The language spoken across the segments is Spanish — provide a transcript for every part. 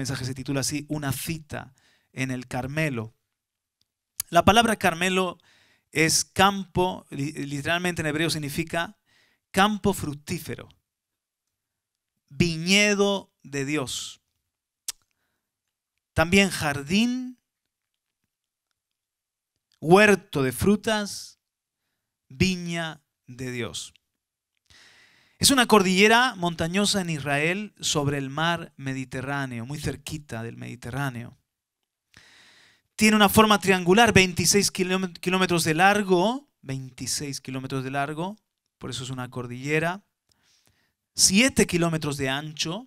mensaje se titula así, Una cita en el Carmelo. La palabra Carmelo es campo, literalmente en hebreo significa campo fructífero, viñedo de Dios. También jardín, huerto de frutas, viña de Dios. Es una cordillera montañosa en Israel sobre el mar Mediterráneo, muy cerquita del Mediterráneo. Tiene una forma triangular, 26 kilómetros de largo, 26 kilómetros de largo, por eso es una cordillera, 7 kilómetros de ancho,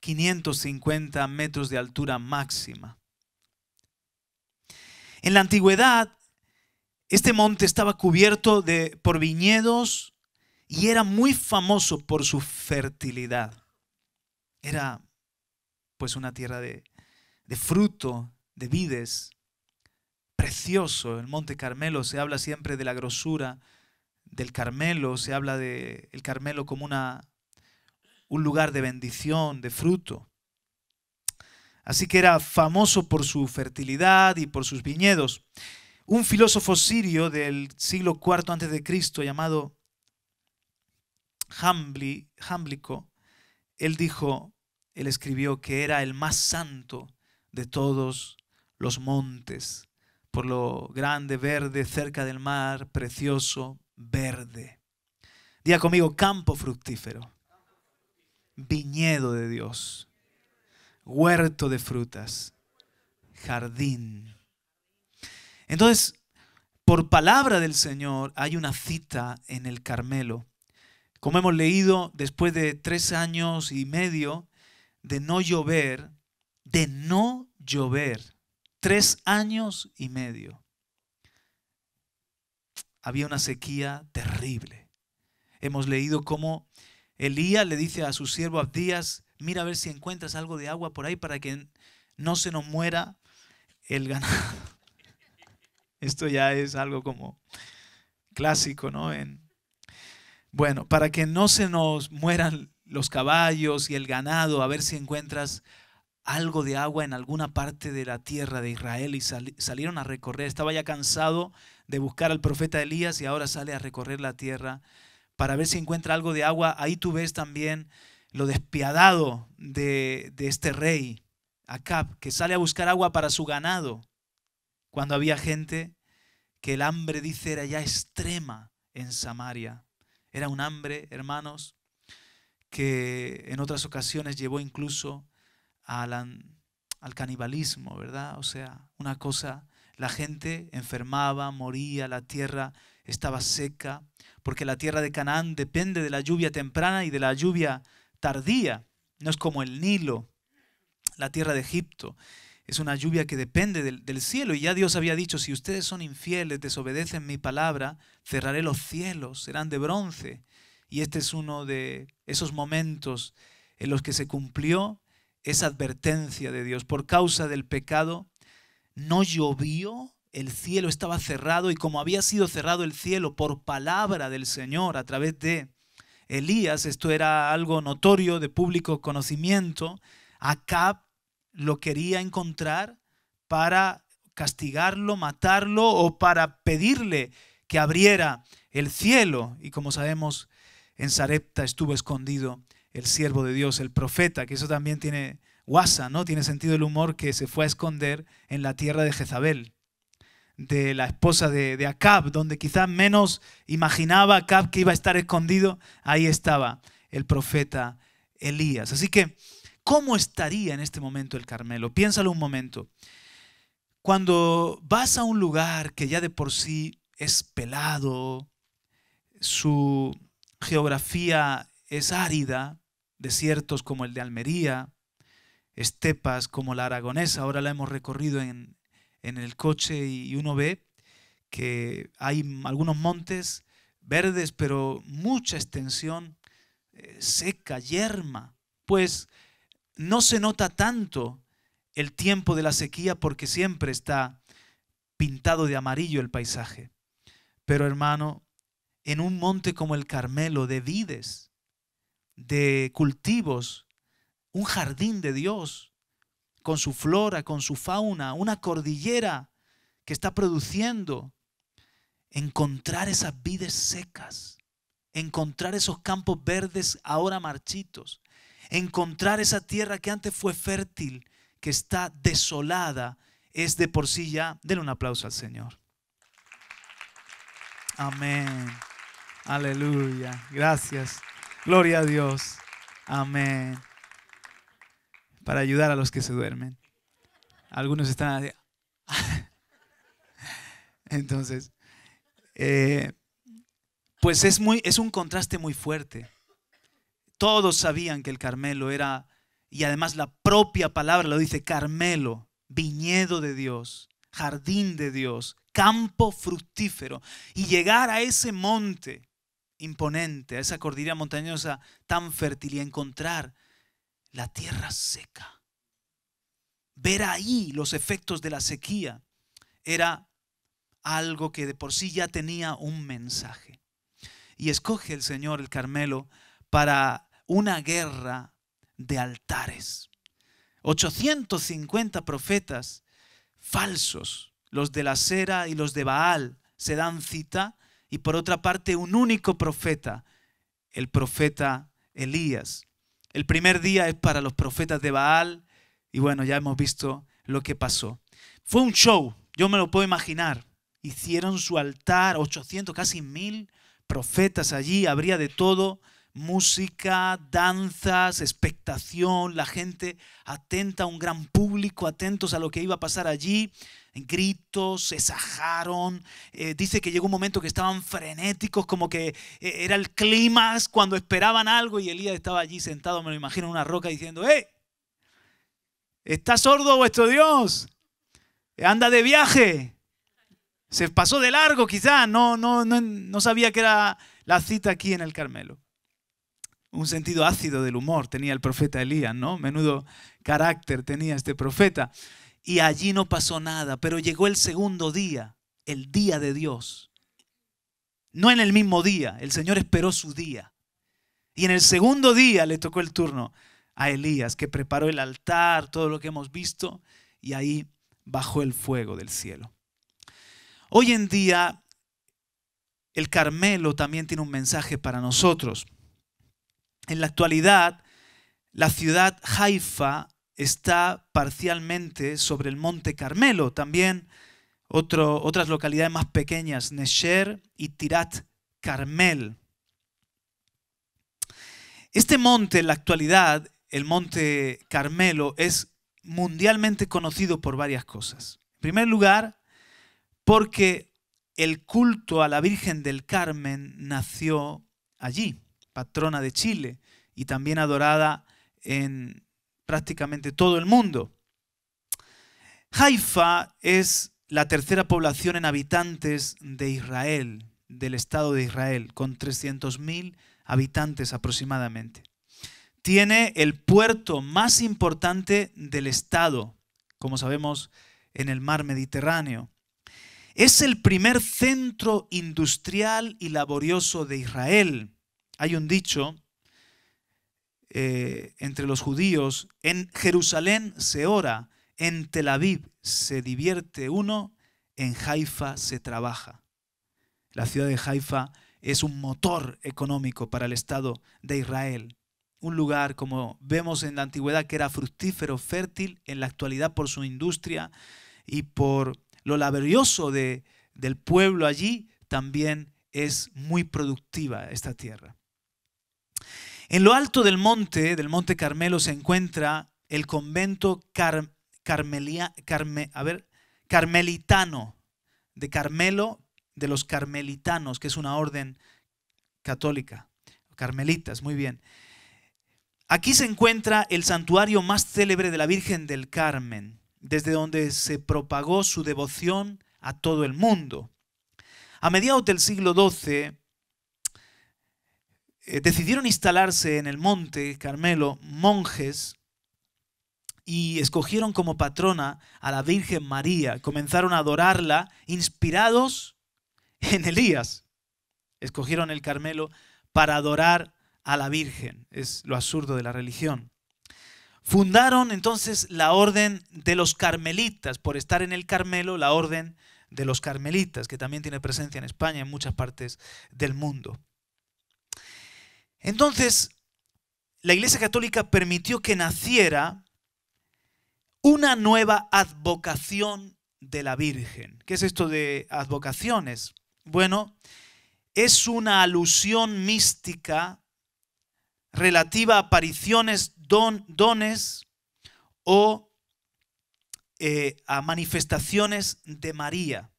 550 metros de altura máxima. En la antigüedad, este monte estaba cubierto de, por viñedos y era muy famoso por su fertilidad. Era pues una tierra de, fruto, de vides, precioso. El Monte Carmelo se habla siempre de la grosura del Carmelo, se habla de el Carmelo como una, un lugar de bendición, de fruto. Así que era famoso por su fertilidad y por sus viñedos. Un filósofo sirio del siglo IV a.C. llamado Hamblico, él dijo, él escribió que era el más santo de todos los montes, por lo grande, verde, cerca del mar, precioso, verde. Diga conmigo, campo fructífero, viñedo de Dios, huerto de frutas, jardín. Entonces, por palabra del Señor hay una cita en el Carmelo. Como hemos leído, después de tres años y medio de no llover, de no llover, tres años y medio, había una sequía terrible. Hemos leído cómo Elías le dice a su siervo Abdías, mira a ver si encuentras algo de agua por ahí para que no se nos muera el ganado. Esto ya es algo como clásico, ¿no? Bueno, para que no se nos mueran los caballos y el ganado, a ver si encuentras algo de agua en alguna parte de la tierra de Israel y salieron a recorrer. Estaba ya cansado de buscar al profeta Elías y ahora sale a recorrer la tierra para ver si encuentra algo de agua. Ahí tú ves también lo despiadado de, de este rey, Acab, que sale a buscar agua para su ganado, cuando había gente que el hambre, dice, era ya extrema en Samaria. Era un hambre, hermanos, que en otras ocasiones llevó incluso al, al canibalismo, ¿verdad? O sea, una cosa, la gente enfermaba, moría, la tierra estaba seca, porque la tierra de Canaán depende de la lluvia temprana y de la lluvia tardía. No es como el Nilo, la tierra de Egipto. Es una lluvia que depende del, cielo. Y ya Dios había dicho, si ustedes son infieles, desobedecen mi palabra, cerraré los cielos, serán de bronce. Y este es uno de esos momentos en los que se cumplió esa advertencia de Dios. Por causa del pecado, no llovió, el cielo estaba cerrado y como había sido cerrado el cielo por palabra del Señor a través de Elías, esto era algo notorio de público conocimiento, Acab lo quería encontrar para castigarlo, matarlo o para pedirle que abriera el cielo. Y como sabemos, en Sarepta estuvo escondido el siervo de Dios, el profeta, que eso también tiene guasa, ¿no? Tiene sentido el humor que se fue a esconder en la tierra de Jezabel, de la esposa de, de Acab, donde quizás menos imaginaba Acab que iba a estar escondido, ahí estaba el profeta Elías. Así que, ¿cómo estaría en este momento el Carmelo? Piénsalo un momento. Cuando vas a un lugar que ya de por sí es pelado, su geografía es árida, desiertos como el de Almería, estepas como la aragonesa, ahora la hemos recorrido en, el coche y uno ve que hay algunos montes verdes, pero mucha extensión eh, seca, yerma. Pues no se nota tanto el tiempo de la sequía porque siempre está pintado de amarillo el paisaje. Pero hermano, en un monte como el Carmelo, de vides, de cultivos, un jardín de Dios, con su flora, con su fauna, una cordillera que está produciendo. Encontrar esas vides secas, encontrar esos campos verdes ahora marchitos, encontrar esa tierra que antes fue fértil, que está desolada, es de por sí ya. Denle un aplauso al Señor. Amén. Aleluya. Gracias. Gloria a Dios. Amén. Para ayudar a los que se duermen. Algunos están... Entonces, eh, pues es, muy, es un contraste muy fuerte. Todos sabían que el Carmelo era, y además la propia palabra lo dice, Carmelo, viñedo de Dios, jardín de Dios, campo fructífero. Y llegar a ese monte imponente, a esa cordillera montañosa tan fértil y encontrar la tierra seca. Ver ahí los efectos de la sequía era algo que de por sí ya tenía un mensaje. Y escoge el Señor el Carmelo para una guerra de altares. 850 profetas falsos, los de la Sera y los de Baal, se dan cita y por otra parte un único profeta, el profeta Elías. El primer día es para los profetas de Baal y bueno, ya hemos visto lo que pasó. Fue un show, yo me lo puedo imaginar. Hicieron su altar, 800, casi mil profetas allí, habría de todo, música, danzas, expectación, la gente atenta, un gran público, atentos a lo que iba a pasar allí gritos, se sajaron. Eh, dice que llegó un momento que estaban frenéticos, como que eh, era el clímax cuando esperaban algo y Elías estaba allí sentado, me lo imagino, en una roca diciendo, ¡eh! ¿Está sordo vuestro Dios? ¿Anda de viaje? Se pasó de largo quizás, no, no, no, no sabía que era la cita aquí en el Carmelo. Un sentido ácido del humor tenía el profeta Elías, ¿no? Menudo carácter tenía este profeta y allí no pasó nada, pero llegó el segundo día, el día de Dios. No en el mismo día, el Señor esperó su día. Y en el segundo día le tocó el turno a Elías, que preparó el altar, todo lo que hemos visto, y ahí bajó el fuego del cielo. Hoy en día, el Carmelo también tiene un mensaje para nosotros. En la actualidad, la ciudad Haifa está parcialmente sobre el monte Carmelo. También otras localidades más pequeñas, Nesher y Tirat Carmel. Este monte en la actualidad, el monte Carmelo, es mundialmente conocido por varias cosas. En primer lugar, porque el culto a la Virgen del Carmen nació allí, patrona de Chile, y también adorada en prácticamente todo el mundo. Haifa es la tercera población en habitantes de Israel, del Estado de Israel, con 300.000 habitantes aproximadamente. Tiene el puerto más importante del Estado, como sabemos, en el mar Mediterráneo. Es el primer centro industrial y laborioso de Israel. Hay un dicho eh, entre los judíos, en Jerusalén se ora, en Tel Aviv se divierte uno, en Haifa se trabaja. La ciudad de Haifa es un motor económico para el Estado de Israel. Un lugar, como vemos en la antigüedad, que era fructífero, fértil, en la actualidad por su industria y por lo laborioso de, del pueblo allí, también es muy productiva esta tierra. En lo alto del monte, del monte Carmelo, se encuentra el convento carmelitano de Carmelo, de los carmelitanos, que es una orden católica. Carmelitas, muy bien. Aquí se encuentra el santuario más célebre de la Virgen del Carmen, desde donde se propagó su devoción a todo el mundo. A mediados del siglo XII, eh, decidieron instalarse en el monte Carmelo monjes y escogieron como patrona a la Virgen María. Comenzaron a adorarla inspirados en Elías. Escogieron el Carmelo para adorar a la Virgen. Es lo absurdo de la religión. Fundaron entonces la orden de los carmelitas, por estar en el Carmelo, la orden de los carmelitas, que también tiene presencia en España y en muchas partes del mundo. Entonces, la Iglesia Católica permitió que naciera una nueva advocación de la Virgen. ¿Qué es esto de advocaciones? Bueno, es una alusión mística relativa a apariciones, dones o eh, a manifestaciones de María.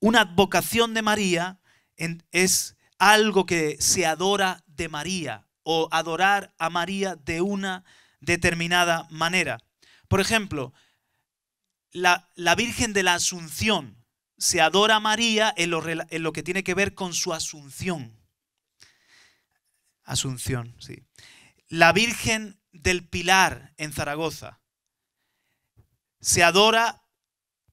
Una advocación de María es algo que se adora de María o adorar a María de una determinada manera. Por ejemplo, la, Virgen de la Asunción se adora a María en lo, en lo que tiene que ver con su asunción. Asunción, sí. La Virgen del Pilar en Zaragoza se adora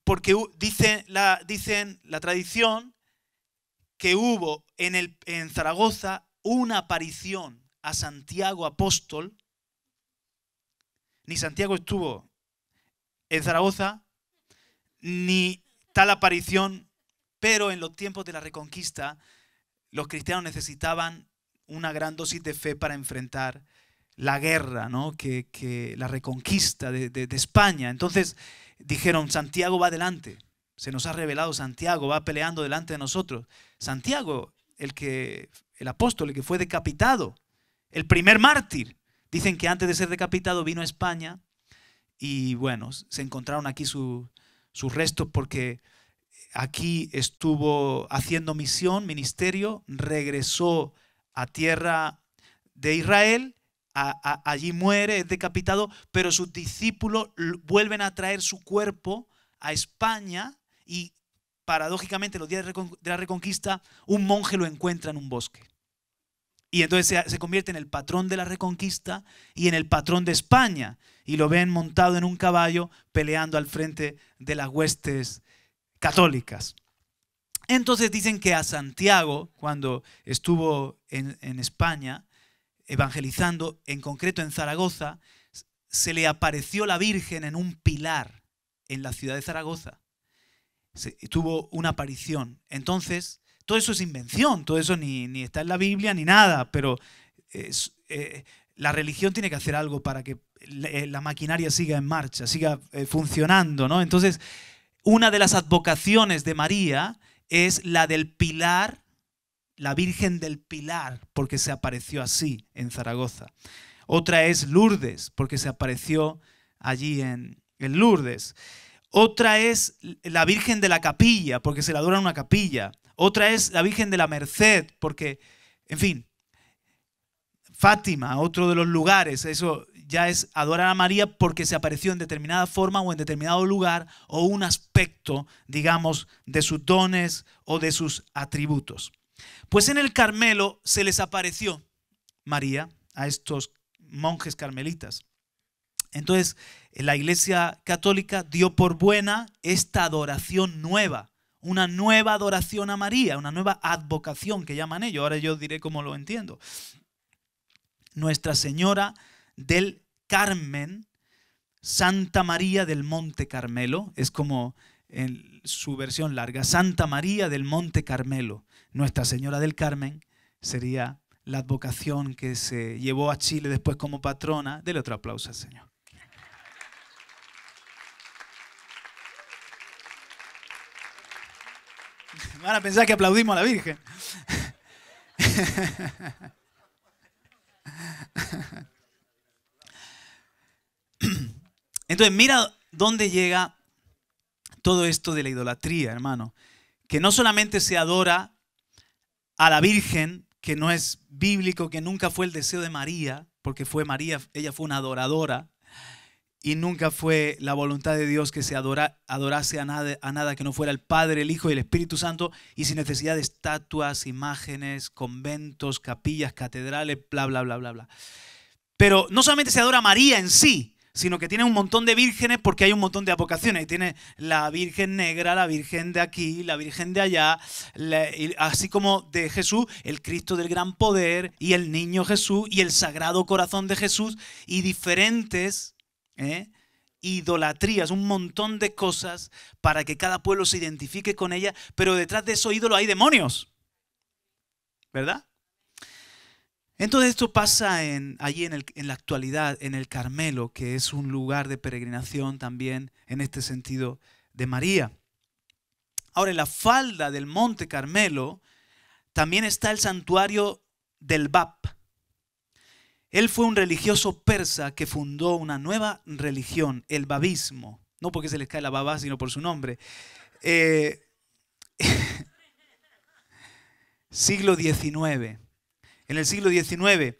porque dice la, dicen la tradición que hubo en, el, en Zaragoza una aparición a Santiago apóstol. Ni Santiago estuvo en Zaragoza, ni tal aparición, pero en los tiempos de la reconquista los cristianos necesitaban una gran dosis de fe para enfrentar la guerra, ¿no? que, la reconquista de, de, España. Entonces dijeron, Santiago va adelante, se nos ha revelado Santiago, va peleando delante de nosotros. Santiago, el, que, el apóstol, el que fue decapitado, el primer mártir. Dicen que antes de ser decapitado vino a España y bueno, se encontraron aquí sus restos porque aquí estuvo haciendo misión, ministerio, regresó a tierra de Israel, allí muere, es decapitado, pero sus discípulos vuelven a traer su cuerpo a España y paradójicamente los días de la reconquista un monje lo encuentra en un bosque. Y entonces se, convierte en el patrón de la reconquista y en el patrón de España. Y lo ven montado en un caballo peleando al frente de las huestes católicas. Entonces dicen que a Santiago, cuando estuvo en, España evangelizando, en concreto en Zaragoza, se le apareció la Virgen en un pilar en la ciudad de Zaragoza. Tuvo una aparición. Entonces, todo eso es invención, todo eso ni, está en la Biblia ni nada, pero eh, la religión tiene que hacer algo para que eh, la, maquinaria siga en marcha, siga eh, funcionando, ¿no? Entonces, una de las advocaciones de María es la del pilar, la Virgen del Pilar, porque se apareció así en Zaragoza. Otra es Lourdes, porque se apareció allí en, en Lourdes. Otra es la Virgen de la Capilla, porque se la adora en una capilla. Otra es la Virgen de la Merced, porque, en fin, Fátima, otro de los lugares, eso ya es adorar a María porque se apareció en determinada forma o en determinado lugar o un aspecto, digamos, de sus dones o de sus atributos. Pues en el Carmelo se les apareció María a estos monjes carmelitas. Entonces, la Iglesia Católica dio por buena esta adoración nueva una nueva adoración a María, una nueva advocación que llaman ellos. Ahora yo diré cómo lo entiendo. Nuestra Señora del Carmen, Santa María del Monte Carmelo, es como en su versión larga, Santa María del Monte Carmelo. Nuestra Señora del Carmen sería la advocación que se llevó a Chile después como patrona. Dele otro aplauso al Señor. Van a pensar que aplaudimos a la Virgen. Entonces, mira dónde llega todo esto de la idolatría, hermano. Que no solamente se adora a la Virgen, que no es bíblico, que nunca fue el deseo de María, porque fue María, ella fue una adoradora, y nunca fue la voluntad de Dios que se adorase a nada, que no fuera el Padre, el Hijo y el Espíritu Santo y sin necesidad de estatuas, imágenes, conventos, capillas, catedrales, bla, bla, bla, bla, bla. Pero no solamente se adora a María en sí, sino que tiene un montón de vírgenes porque hay un montón de apocaciones. Y tiene la Virgen negra, la Virgen de aquí, la Virgen de allá, así como de Jesús, el Cristo del gran poder y el niño Jesús y el sagrado corazón de Jesús y diferentes ¿eh? idolatrías, un montón de cosas para que cada pueblo se identifique con ella, pero detrás de esos ídolos hay demonios. ¿Verdad? Entonces esto pasa en, allí en, en, la actualidad, en el Carmelo, que es un lugar de peregrinación también en este sentido de María. Ahora, en la falda del monte Carmelo también está el santuario del Bab. Él fue un religioso persa que fundó una nueva religión, el babismo. No porque se les cae la baba, sino por su nombre. Eh, siglo XIX en el siglo XIX.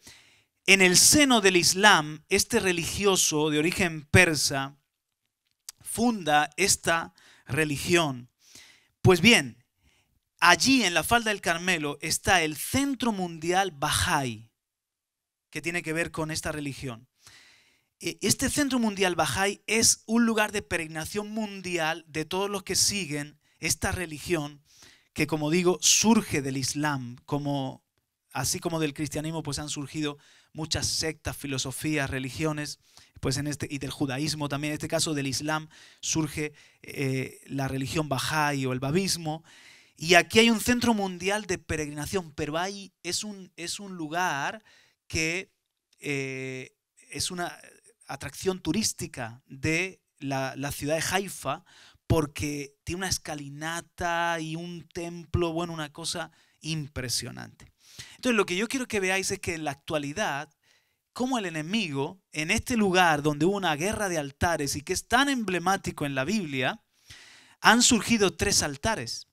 En el seno del Islam, este religioso de origen persa funda esta religión. Pues bien, allí en la falda del Carmelo está el Centro Mundial Bahá'í, que tiene que ver con esta religión. E, este Centro Mundial Bahá'í es un lugar de peregrinación mundial de todos los que siguen esta religión que, como digo, surge del Islam como así como del cristianismo, pues han surgido muchas sectas, filosofías, religiones, pues en este, y del judaísmo también, en este caso del Islam, surge eh, la religión Bahá'í o el babismo. Y aquí hay un centro mundial de peregrinación, pero ahí es un, es un lugar que eh, es una atracción turística de la, la ciudad de Haifa, porque tiene una escalinata y un templo, bueno, una cosa impresionante. Entonces lo que yo quiero que veáis es que en la actualidad, como el enemigo, en este lugar donde hubo una guerra de altares y que es tan emblemático en la Biblia, han surgido tres altares.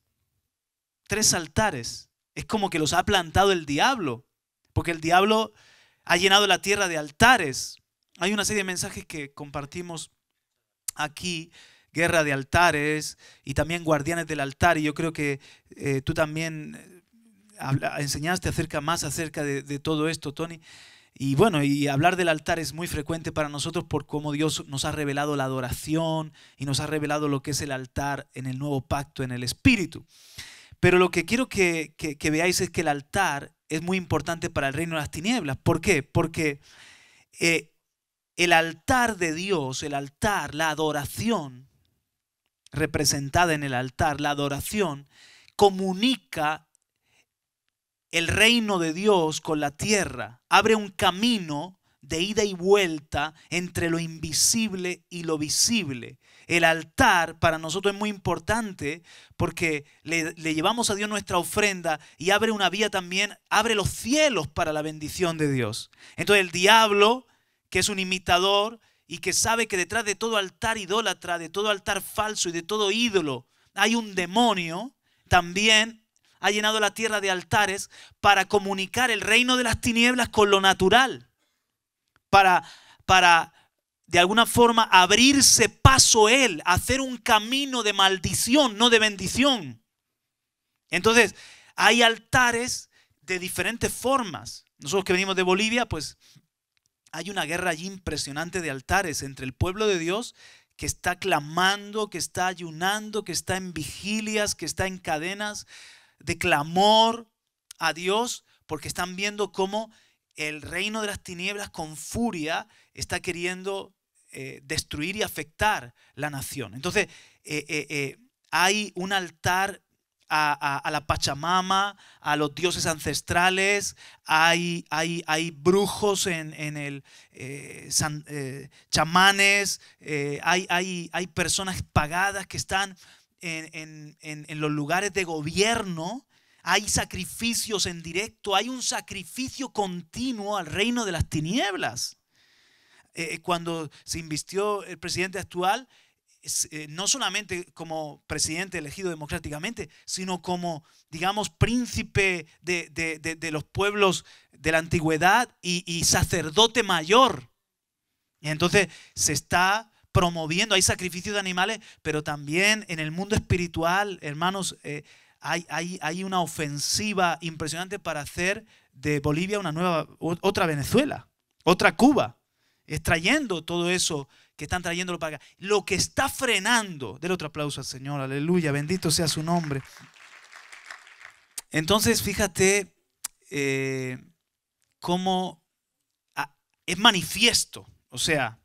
Tres altares. Es como que los ha plantado el diablo, porque el diablo ha llenado la tierra de altares. Hay una serie de mensajes que compartimos aquí, guerra de altares y también guardianes del altar, y yo creo que eh, tú también enseñaste acerca más acerca de, todo esto, Tony. Y bueno, y hablar del altar es muy frecuente para nosotros por cómo Dios nos ha revelado la adoración y nos ha revelado lo que es el altar en el nuevo pacto, en el Espíritu. Pero lo que quiero que, veáis es que el altar es muy importante para el reino de las tinieblas. ¿Por qué? Porque eh, el altar de Dios, el altar, la adoración representada en el altar, la adoración, comunica el reino de Dios con la tierra, abre un camino de ida y vuelta entre lo invisible y lo visible. El altar para nosotros es muy importante porque le, llevamos a Dios nuestra ofrenda y abre una vía también, abre los cielos para la bendición de Dios. Entonces el diablo, que es un imitador y que sabe que detrás de todo altar idólatra, de todo altar falso y de todo ídolo hay un demonio, también ha llenado la tierra de altares para comunicar el reino de las tinieblas con lo natural, para, para de alguna forma abrirse paso él, hacer un camino de maldición, no de bendición. Entonces, hay altares de diferentes formas. Nosotros que venimos de Bolivia, pues hay una guerra allí impresionante de altares entre el pueblo de Dios que está clamando, que está ayunando, que está en vigilias, que está en cadenas, de clamor a Dios porque están viendo cómo el reino de las tinieblas con furia está queriendo eh, destruir y afectar la nación. Entonces, eh, eh, hay un altar a, la Pachamama, a los dioses ancestrales, hay, hay, hay brujos en, el chamanes, hay, hay, hay personas pagadas que están en, los lugares de gobierno, hay sacrificios en directo, hay un sacrificio continuo al reino de las tinieblas. Eh, cuando se invistió el presidente actual, eh, no solamente como presidente elegido democráticamente, sino como, digamos, príncipe de, los pueblos de la antigüedad y, y sacerdote mayor. Y entonces se está promoviendo, hay sacrificios de animales, pero también en el mundo espiritual, hermanos, eh, hay, hay, hay, una ofensiva impresionante para hacer de Bolivia una nueva, otra Venezuela, otra Cuba. Extrayendo todo eso que están trayéndolo para acá. Lo que está frenando, del otro aplauso al Señor, aleluya, bendito sea su nombre. Entonces, fíjate eh, cómo ah, es manifiesto, o sea,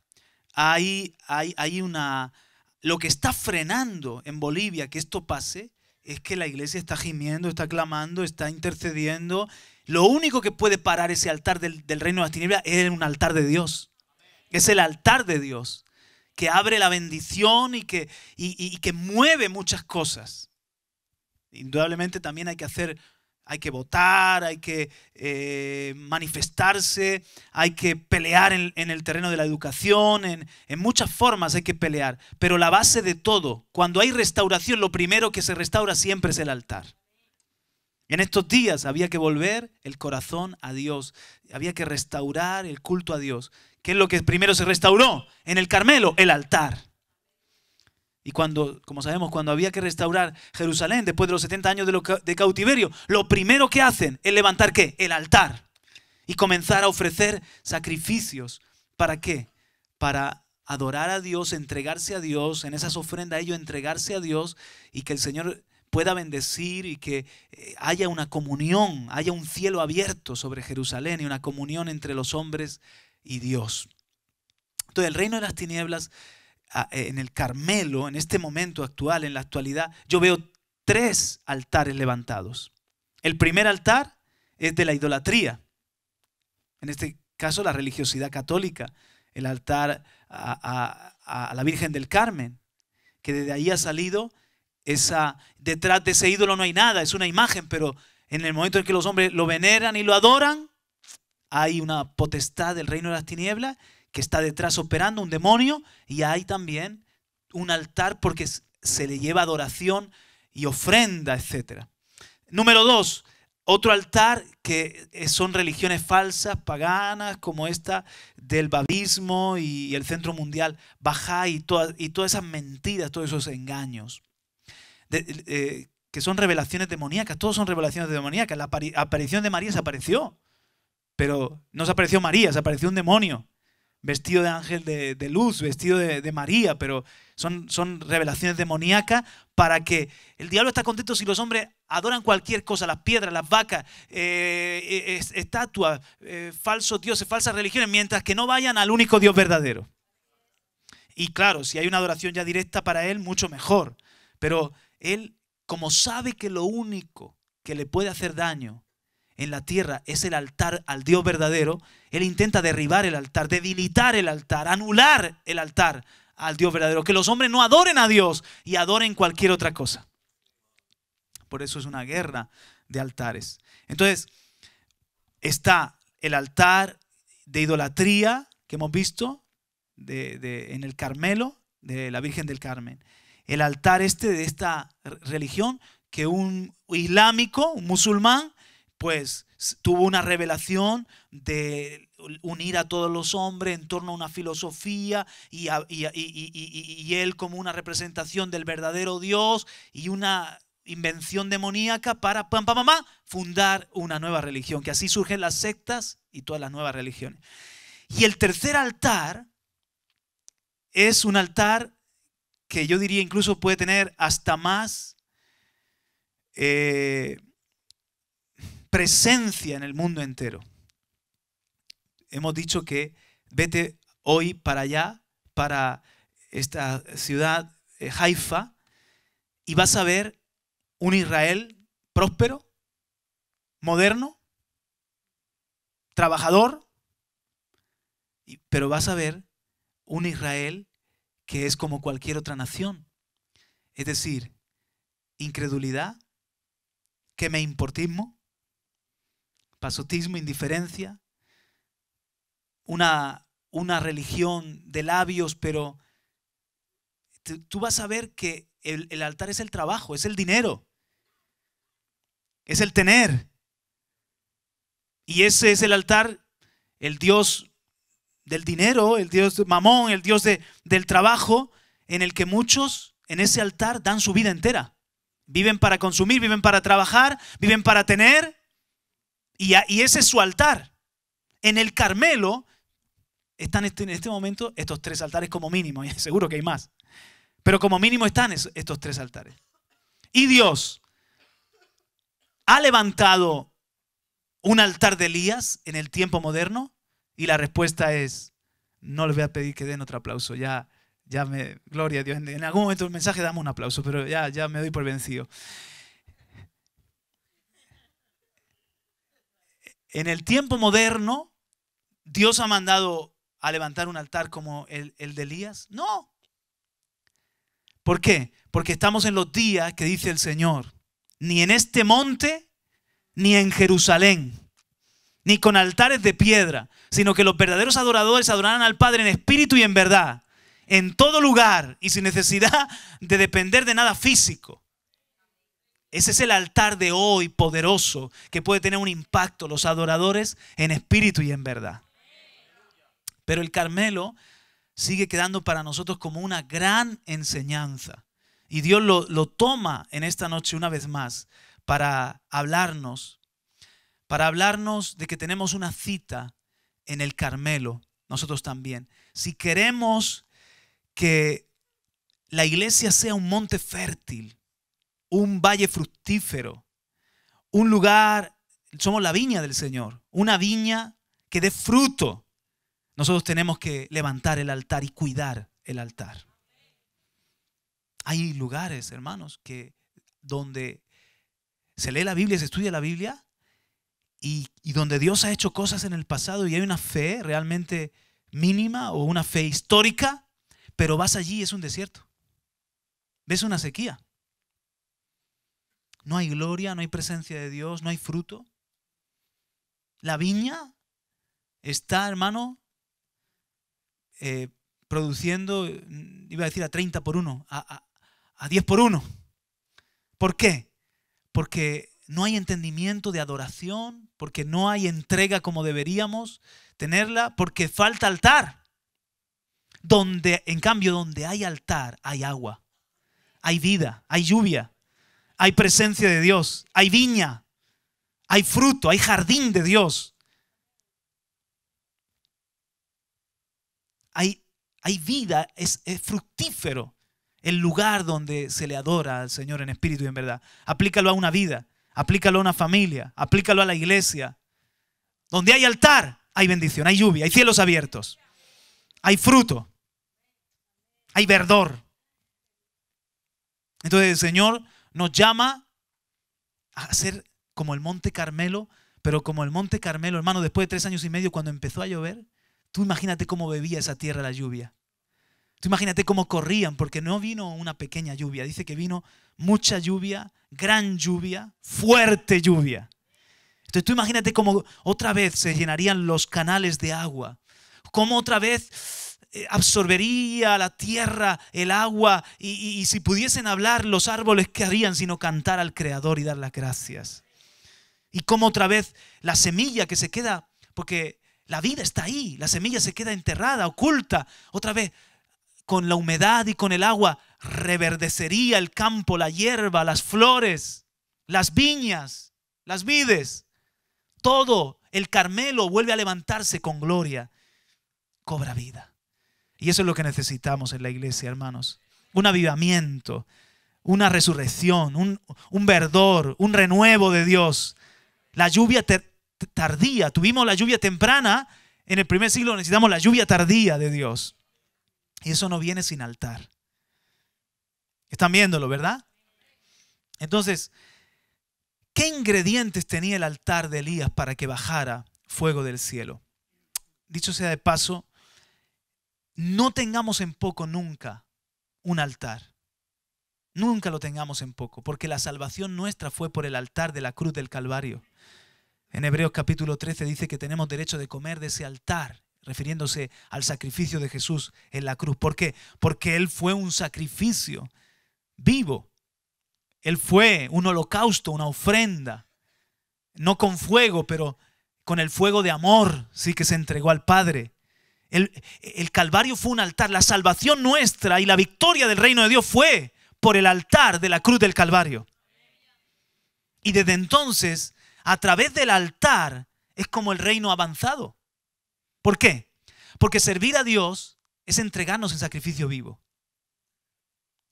hay, hay, hay una... Lo que está frenando en Bolivia que esto pase es que la iglesia está gimiendo, está clamando, está intercediendo. Lo único que puede parar ese altar del, del reino de las tinieblas es un altar de Dios. Es el altar de Dios que abre la bendición y que, y, que mueve muchas cosas. Indudablemente también hay que hacer, hay que votar, hay que eh, manifestarse, hay que pelear en, el terreno de la educación, en, en muchas formas hay que pelear. Pero la base de todo, cuando hay restauración, lo primero que se restaura siempre es el altar. En estos días había que volver el corazón a Dios, había que restaurar el culto a Dios. ¿Qué es lo que primero se restauró? En el Carmelo, el altar. Y cuando, como sabemos, cuando había que restaurar Jerusalén después de los 70 años de, cautiverio, lo primero que hacen es levantar qué? El altar. Y comenzar a ofrecer sacrificios. ¿Para qué? Para adorar a Dios, entregarse a Dios, en esas ofrendas ellos entregarse a Dios y que el Señor pueda bendecir y que eh, haya una comunión, haya un cielo abierto sobre Jerusalén y una comunión entre los hombres y Dios. Entonces el reino de las tinieblas en el Carmelo, en este momento actual, en la actualidad, yo veo tres altares levantados. El primer altar es de la idolatría, en este caso la religiosidad católica, el altar a, a la Virgen del Carmen, que desde ahí ha salido esa, detrás de ese ídolo no hay nada, es una imagen, pero en el momento en que los hombres lo veneran y lo adoran, hay una potestad del reino de las tinieblas que está detrás operando, un demonio, y hay también un altar porque se le lleva adoración y ofrenda, etc. Número dos, otro altar que son religiones falsas, paganas, como esta del babismo y el centro mundial, Bajá y, todas, y todas esas mentiras, todos esos engaños, eh, que son revelaciones demoníacas, todos son revelaciones demoníacas. La aparición de María se apareció. Pero no se apareció María, se apareció un demonio, vestido de ángel de, luz, vestido de, María, pero son, revelaciones demoníacas para que el diablo está contento si los hombres adoran cualquier cosa, las piedras, las vacas, eh, estatuas, eh, falsos dioses, falsas religiones, mientras que no vayan al único Dios verdadero. Y claro, si hay una adoración ya directa para él, mucho mejor. Pero él, como sabe que lo único que le puede hacer daño en la tierra es el altar al Dios verdadero, Él intenta derribar el altar, debilitar el altar, anular el altar al Dios verdadero, que los hombres no adoren a Dios y adoren cualquier otra cosa. Por eso es una guerra de altares. Entonces, está el altar de idolatría que hemos visto en el Carmelo, de la Virgen del Carmen. El altar este de esta religión que un islámico, un musulmán, pues tuvo una revelación de unir a todos los hombres en torno a una filosofía y, él como una representación del verdadero Dios y una invención demoníaca para pam, pam, fundar una nueva religión, que así surgen las sectas y todas las nuevas religiones. Y el tercer altar es un altar que yo diría incluso puede tener hasta más... Eh, presencia en el mundo entero. Hemos dicho que vete hoy para allá, para esta ciudad eh, Haifa, y vas a ver un Israel próspero, moderno, trabajador, pero vas a ver un Israel que es como cualquier otra nación. Es decir, incredulidad, que me importismo, pasotismo, indiferencia, una, una religión de labios, pero tú vas a ver que el, altar es el trabajo, es el dinero, es el tener. Y ese es el altar, el Dios del dinero, el Dios de mamón, el Dios de, del trabajo, en el que muchos en ese altar dan su vida entera. Viven para consumir, viven para trabajar, viven para tener, y, ese es su altar. En el Carmelo, están este, en este momento estos tres altares como mínimo, y seguro que hay más. Pero como mínimo están estos tres altares. Y Dios ha levantado un altar de Elías en el tiempo moderno y la respuesta es, no les voy a pedir que den otro aplauso, ya, ya me, gloria a Dios, en algún momento el mensaje damos un aplauso, pero ya, ya me doy por vencido. En el tiempo moderno, Dios ha mandado a levantar un altar como el, de Elías. No. ¿Por qué? Porque estamos en los días que dice el Señor, ni en este monte, ni en Jerusalén, ni con altares de piedra, sino que los verdaderos adoradores adorarán al Padre en espíritu y en verdad, en todo lugar y sin necesidad de depender de nada físico. Ese es el altar de hoy poderoso que puede tener un impacto los adoradores en espíritu y en verdad. Pero el Carmelo sigue quedando para nosotros como una gran enseñanza. Y Dios lo, toma en esta noche una vez más para hablarnos, para hablarnos de que tenemos una cita en el Carmelo, nosotros también. Si queremos que la iglesia sea un monte fértil, un valle fructífero, un lugar, somos la viña del Señor, una viña que dé fruto, nosotros tenemos que levantar el altar y cuidar el altar. Hay lugares, hermanos, que donde se lee la Biblia, se estudia la Biblia y, donde Dios ha hecho cosas en el pasado y hay una fe realmente mínima o una fe histórica, pero vas allí y es un desierto. Ves una sequía. No hay gloria, no hay presencia de Dios, no hay fruto. La viña está, hermano, eh, produciendo, iba a decir a 30 por 1, a, a 10 por 1. ¿Por qué? porque no hay entendimiento de adoración, porque no hay entrega como deberíamos tenerla, porque falta altar. Donde, en cambio, donde hay altar, hay agua, hay vida, hay lluvia, hay presencia de Dios, hay viña, hay fruto, hay jardín de Dios. Hay, hay vida, es, es fructífero el lugar donde se le adora al Señor en espíritu y en verdad. Aplícalo a una vida, aplícalo a una familia, aplícalo a la iglesia. Donde hay altar, hay bendición, hay lluvia, hay cielos abiertos, hay fruto, hay verdor. Entonces el Señor nos llama a ser como el Monte Carmelo, pero como el Monte Carmelo, hermano, después de tres años y medio, cuando empezó a llover, tú imagínate cómo bebía esa tierra la lluvia imagínate cómo corrían, porque no vino una pequeña lluvia, dice que vino mucha lluvia, gran lluvia, fuerte lluvia. Entonces tú imagínate cómo otra vez se llenarían los canales de agua, cómo otra vez absorbería la tierra el agua y, y si pudiesen hablar los árboles, ¿qué harían sino cantar al Creador y dar las gracias? Y cómo otra vez la semilla que se queda, porque la vida está ahí, la semilla se queda enterrada, oculta, otra vez con la humedad y con el agua, reverdecería el campo, la hierba, las flores, las viñas, las vides. Todo el Carmelo vuelve a levantarse con gloria, cobra vida. Y eso es lo que necesitamos en la iglesia, hermanos. Un avivamiento, una resurrección, un, verdor, un renuevo de Dios. La lluvia tardía, tuvimos la lluvia temprana, en el primer siglo necesitamos la lluvia tardía de Dios. Y eso no viene sin altar. Están viéndolo, ¿verdad? Entonces, ¿qué ingredientes tenía el altar de Elías para que bajara fuego del cielo? Dicho sea de paso, no tengamos en poco nunca un altar. Nunca lo tengamos en poco, porque la salvación nuestra fue por el altar de la cruz del Calvario. En Hebreos capítulo 13 dice que tenemos derecho de comer de ese altar refiriéndose al sacrificio de Jesús en la cruz. ¿Por qué? Porque Él fue un sacrificio vivo. Él fue un holocausto, una ofrenda, no con fuego, pero con el fuego de amor, sí que se entregó al Padre. El, Calvario fue un altar. La salvación nuestra y la victoria del reino de Dios fue por el altar de la cruz del Calvario. Y desde entonces, a través del altar, es como el reino avanzado. ¿Por qué? Porque servir a Dios es entregarnos en sacrificio vivo.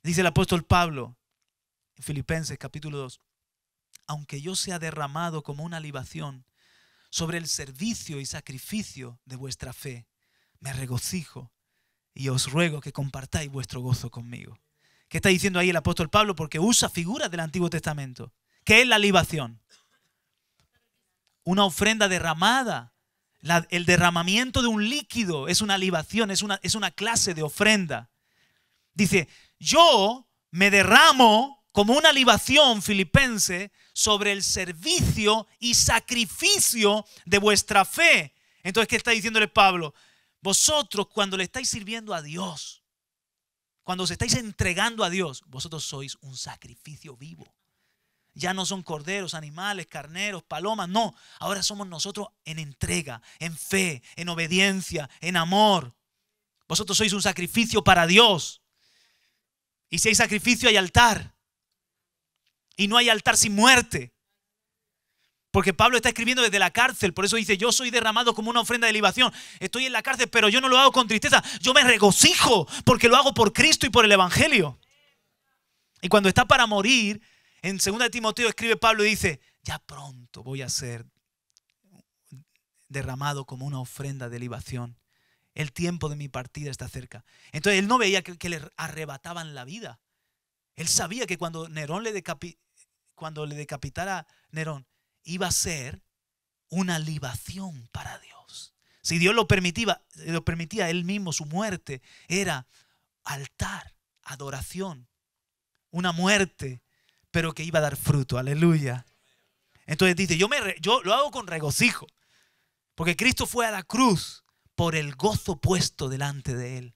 Dice el apóstol Pablo en Filipenses capítulo 2, aunque yo sea derramado como una libación sobre el servicio y sacrificio de vuestra fe, me regocijo y os ruego que compartáis vuestro gozo conmigo. ¿Qué está diciendo ahí el apóstol Pablo? Porque usa figuras del Antiguo Testamento. ¿Qué es la libación? Una ofrenda derramada. el derramamiento de un líquido es una libación, es una, es una clase de ofrenda. Dice, yo me derramo como una libación filipense sobre el servicio y sacrificio de vuestra fe. Entonces, ¿qué está diciéndole Pablo? Vosotros cuando le estáis sirviendo a Dios, cuando os estáis entregando a Dios, vosotros sois un sacrificio vivo. Ya no son corderos, animales, carneros, palomas, no. Ahora somos nosotros en entrega, en fe, en obediencia, en amor. Vosotros sois un sacrificio para Dios. Y si hay sacrificio hay altar. Y no hay altar sin muerte. Porque Pablo está escribiendo desde la cárcel, por eso dice, yo soy derramado como una ofrenda de libación. Estoy en la cárcel, pero yo no lo hago con tristeza. Yo me regocijo porque lo hago por Cristo y por el Evangelio. Y cuando está para morir, en 2 Timoteo escribe Pablo y dice, ya pronto voy a ser derramado como una ofrenda de libación. El tiempo de mi partida está cerca. Entonces él no veía que, le arrebataban la vida. Él sabía que cuando Nerón le, cuando le decapitara Nerón, iba a ser una libación para Dios. Si Dios lo permitía, lo permitía él mismo, su muerte era altar, adoración, una muerte, pero que iba a dar fruto. Aleluya. Entonces dice, yo, me, yo lo hago con regocijo, porque Cristo fue a la cruz por el gozo puesto delante de él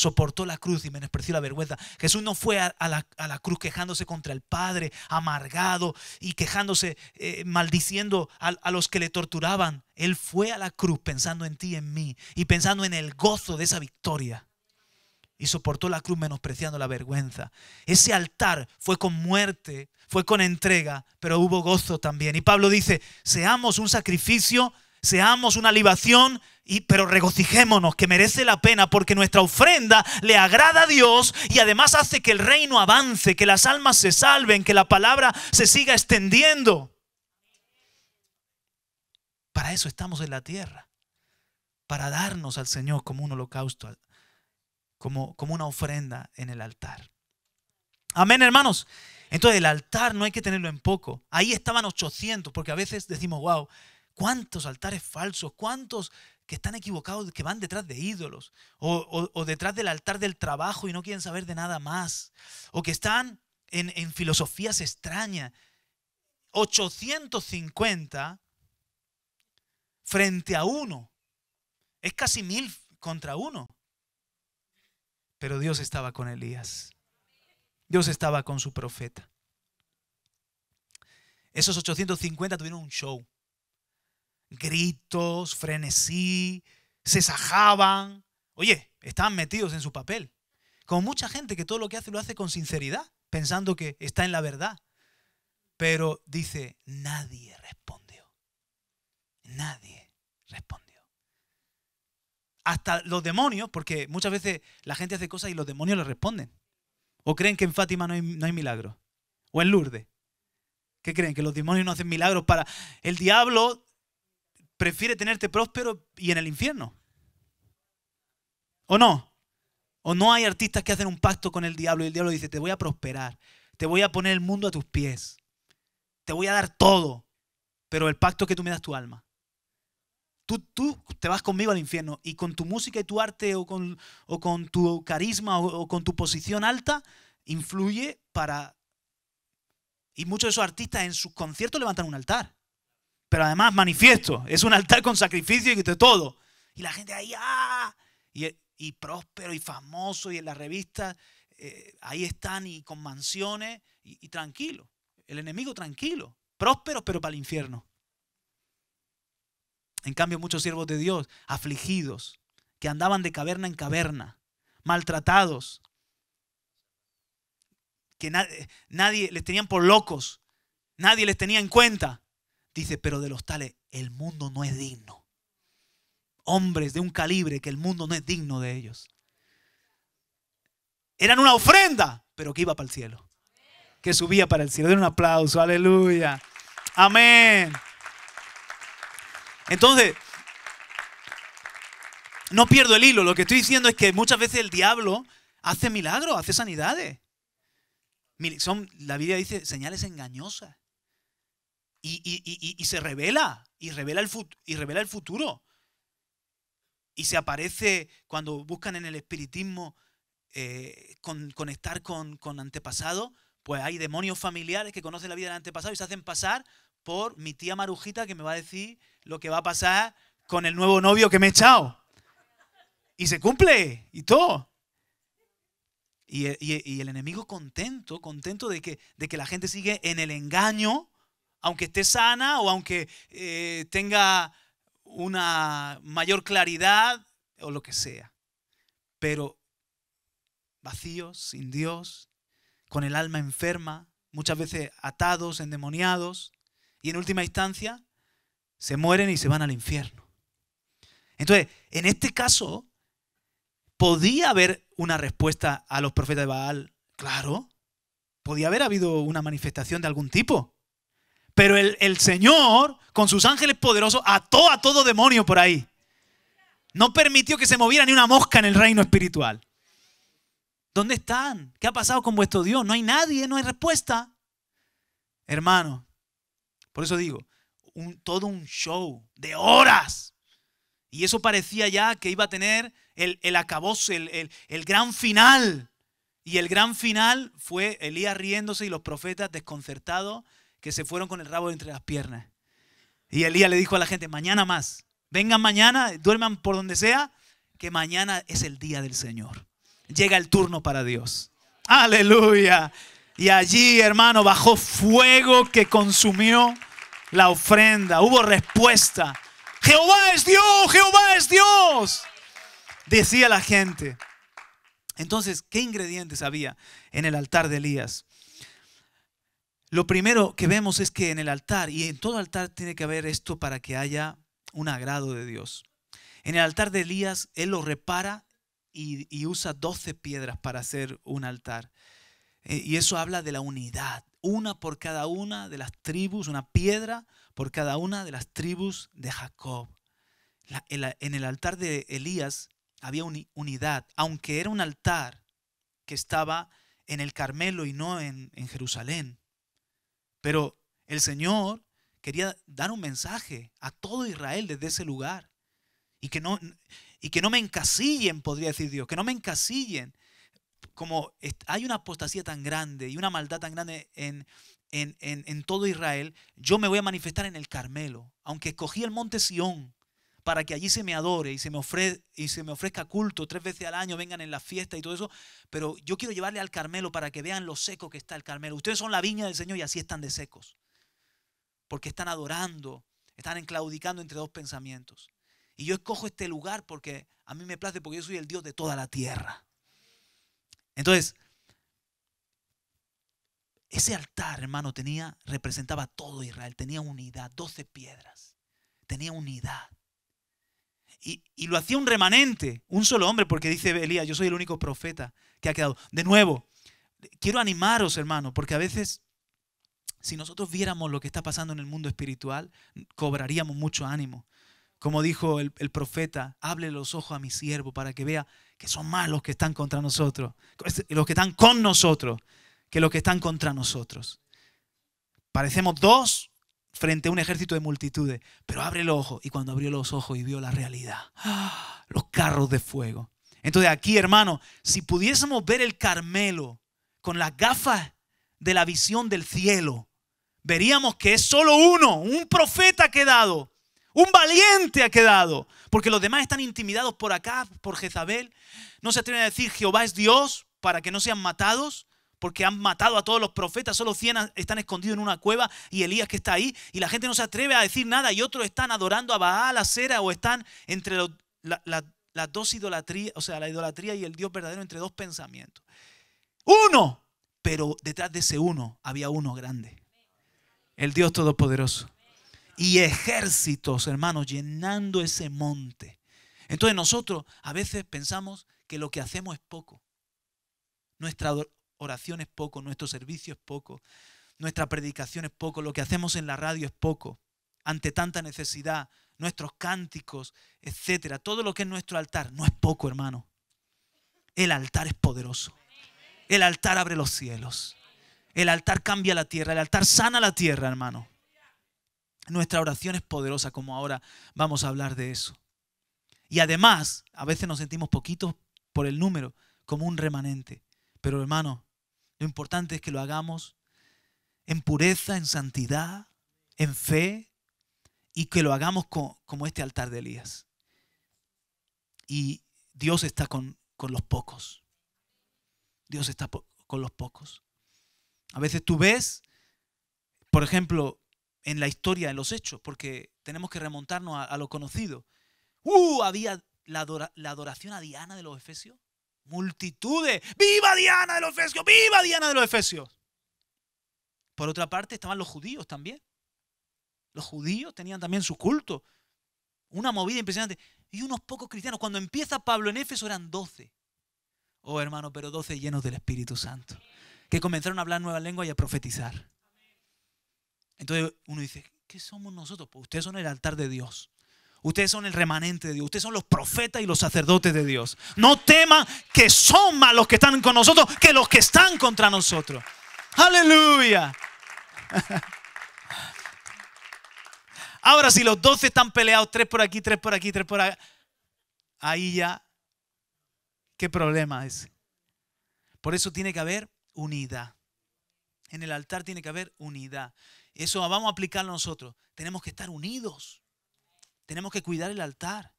soportó la cruz y menospreció la vergüenza. Jesús no fue a, la, cruz quejándose contra el Padre, amargado y quejándose, eh, maldiciendo a, a, los que le torturaban. Él fue a la cruz pensando en ti y en mí y pensando en el gozo de esa victoria. Y soportó la cruz menospreciando la vergüenza. Ese altar fue con muerte, fue con entrega, pero hubo gozo también. Y Pablo dice, seamos un sacrificio, seamos una libación pero regocijémonos que merece la pena porque nuestra ofrenda le agrada a Dios y además hace que el reino avance, que las almas se salven, que la palabra se siga extendiendo. Para eso estamos en la tierra, para darnos al Señor como un holocausto, como, como una ofrenda en el altar. Amén, hermanos. Entonces el altar no hay que tenerlo en poco. Ahí estaban 800, porque a veces decimos, wow, ¿cuántos altares falsos? ¿Cuántos que están equivocados, que van detrás de ídolos, o, detrás del altar del trabajo y no quieren saber de nada más, o que están en, filosofías extrañas. 850 frente a uno. Es casi mil contra uno. Pero Dios estaba con Elías. Dios estaba con su profeta. Esos 850 tuvieron un show gritos, frenesí, se sajaban. Oye, estaban metidos en su papel. Como mucha gente que todo lo que hace lo hace con sinceridad, pensando que está en la verdad. Pero dice, nadie respondió. Nadie respondió. Hasta los demonios, porque muchas veces la gente hace cosas y los demonios le responden. O creen que en Fátima no hay, no hay milagro. O en Lourdes. ¿Qué creen? Que los demonios no hacen milagros para... El diablo prefiere tenerte próspero y en el infierno. ¿O no? ¿O no hay artistas que hacen un pacto con el diablo y el diablo dice, te voy a prosperar, te voy a poner el mundo a tus pies, te voy a dar todo, pero el pacto que tú me das tu alma. Tú, tú te vas conmigo al infierno y con tu música y tu arte o con, o con tu carisma o, o con tu posición alta, influye para... Y muchos de esos artistas en sus conciertos levantan un altar pero además manifiesto. Es un altar con sacrificio y de todo. Y la gente ahí, ¡ah! Y, próspero y famoso y en la revista, eh, ahí están y con mansiones y, tranquilo. El enemigo tranquilo. Próspero, pero para el infierno. En cambio, muchos siervos de Dios, afligidos, que andaban de caverna en caverna, maltratados, que nadie les tenían por locos, nadie les tenía en cuenta. Dice, pero de los tales el mundo no es digno. hombres de un calibre que el mundo no es digno de ellos. Eran una ofrenda, pero que iba para el cielo. Que subía para el cielo. Den un aplauso, aleluya. Amén. Entonces, no pierdo el hilo. Lo que estoy diciendo es que muchas veces el diablo hace milagros, hace sanidades. Son, la Biblia dice señales engañosas. Y, se revela, y revela, el, y revela el futuro. Y se aparece cuando buscan en el espiritismo eh, conectar con, con antepasados, pues hay demonios familiares que conocen la vida del antepasado y se hacen pasar por mi tía Marujita que me va a decir lo que va a pasar con el nuevo novio que me he echado. Y se cumple y todo. Y, el enemigo contento, contento de que, de que la gente sigue en el engaño, aunque esté sana o aunque eh, tenga una mayor claridad o lo que sea. Pero vacíos, sin Dios, con el alma enferma, muchas veces atados, endemoniados, y en última instancia se mueren y se van al infierno. Entonces, en este caso, ¿Podía haber una respuesta a los profetas de Baal? Claro. Podía haber habido una manifestación de algún tipo. Pero el, Señor, con sus ángeles poderosos, ató a todo demonio por ahí. No permitió que se moviera ni una mosca en el reino espiritual. ¿Dónde están? ¿Qué ha pasado con vuestro Dios? No hay nadie, no hay respuesta. Hermano, por eso digo, todo un show de horas. Y eso parecía ya que iba a tener el, el acabose, el, el gran final. Y el gran final fue Elías riéndose y los profetas desconcertados que se fueron con el rabo entre las piernas. Y Elías le dijo a la gente, mañana más, vengan mañana, duerman por donde sea, que mañana es el día del Señor. Llega el turno para Dios. Aleluya. Y allí, hermano, bajó fuego que consumió la ofrenda. Hubo respuesta. Jehová es Dios, Jehová es Dios decía la gente. Entonces, ¿qué ingredientes había en el altar de Elías? Lo primero que vemos es que en el altar, y en todo altar tiene que haber esto para que haya un agrado de Dios. En el altar de Elías, él lo repara y, usa 12 piedras para hacer un altar. Eh, y eso habla de la unidad, una por cada una de las tribus, una piedra por cada una de las tribus de Jacob. en el altar de Elías había unidad, aunque era un altar que estaba en el Carmelo y no en, Jerusalén. Pero el Señor quería dar un mensaje a todo Israel desde ese lugar. Y que no, y que no me encasillen, podría decir Dios, que no me encasillen. Como hay una apostasía tan grande y una maldad tan grande en, en, en, todo Israel, yo me voy a manifestar en el Carmelo. Aunque escogí el monte Sión, para que allí se me adore y se me, ofrezca culto tres veces al año, vengan en la fiesta y todo eso. Pero yo quiero llevarle al Carmelo para que vean lo seco que está el Carmelo. Ustedes son la viña del Señor y así están de secos. Porque están adorando, están enclaudicando entre dos pensamientos. Y yo escojo este lugar porque a mí me place, porque yo soy el Dios de toda la tierra. Entonces, ese altar, hermano, tenía, representaba todo Israel, tenía unidad, doce piedras, tenía unidad. Y, lo hacía un remanente, un solo hombre, porque dice Elías, yo soy el único profeta que ha quedado. De nuevo, quiero animaros, hermano, porque a veces, si nosotros viéramos lo que está pasando en el mundo espiritual, cobraríamos mucho ánimo. Como dijo el, el profeta, hable los ojos a mi siervo para que vea que son más los que están contra nosotros, los que están con nosotros, que los que están contra nosotros. Parecemos dos frente a un ejército de multitudes. Pero abre los ojos. Y cuando abrió los ojos y vio la realidad, los carros de fuego. Entonces aquí, hermano, si pudiésemos ver el Carmelo con las gafas de la visión del cielo, veríamos que es solo uno, un profeta ha quedado, un valiente ha quedado, porque los demás están intimidados por acá, por Jezabel. No se atreven a decir Jehová es Dios para que no sean matados porque han matado a todos los profetas, solo 100 están escondidos en una cueva y Elías que está ahí y la gente no se atreve a decir nada y otros están adorando a Baal, a Cera o están entre las dos idolatrías, o sea, la idolatría y el Dios verdadero entre dos pensamientos. Uno, pero detrás de ese uno había uno grande, el Dios todopoderoso. Y ejércitos, hermanos, llenando ese monte. Entonces nosotros a veces pensamos que lo que hacemos es poco. Nuestra oración es poco, nuestro servicio es poco, nuestra predicación es poco, lo que hacemos en la radio es poco. Ante tanta necesidad, nuestros cánticos, etcétera, todo lo que es nuestro altar no es poco, hermano. El altar es poderoso. El altar abre los cielos. El altar cambia la tierra. El altar sana la tierra, hermano. Nuestra oración es poderosa, como ahora vamos a hablar de eso. Y además, a veces nos sentimos poquitos por el número, como un remanente. Pero hermano, lo importante es que lo hagamos en pureza, en santidad, en fe, y que lo hagamos como este altar de Elías. Y Dios está con, los pocos. Dios está con los pocos. A veces tú ves, por ejemplo, en la historia, en los hechos, porque tenemos que remontarnos a, lo conocido. ¡Uh! Había la, adoración a Diana de los Efesios. Multitudes. ¡Viva Diana de los Efesios! ¡Viva Diana de los Efesios! Por otra parte, estaban los judíos también. Los judíos tenían también su culto. Una movida impresionante. Y unos pocos cristianos. Cuando empieza Pablo en Éfeso eran doce. Oh hermano, pero doce llenos del Espíritu Santo. Que comenzaron a hablar nueva lengua y a profetizar. Entonces uno dice, ¿qué somos nosotros? Pues ustedes son el altar de Dios. Ustedes son el remanente de Dios. Ustedes son los profetas y los sacerdotes de Dios. No teman que son más los que están con nosotros que los que están contra nosotros. Aleluya. Ahora, si los doce están peleados, tres por aquí, tres por aquí, tres por allá, ahí ya ¿Qué problema es? Por eso tiene que haber unidad. En el altar tiene que haber unidad. Eso vamos a aplicarlo nosotros. Tenemos que estar unidos. Tenemos que cuidar el altar.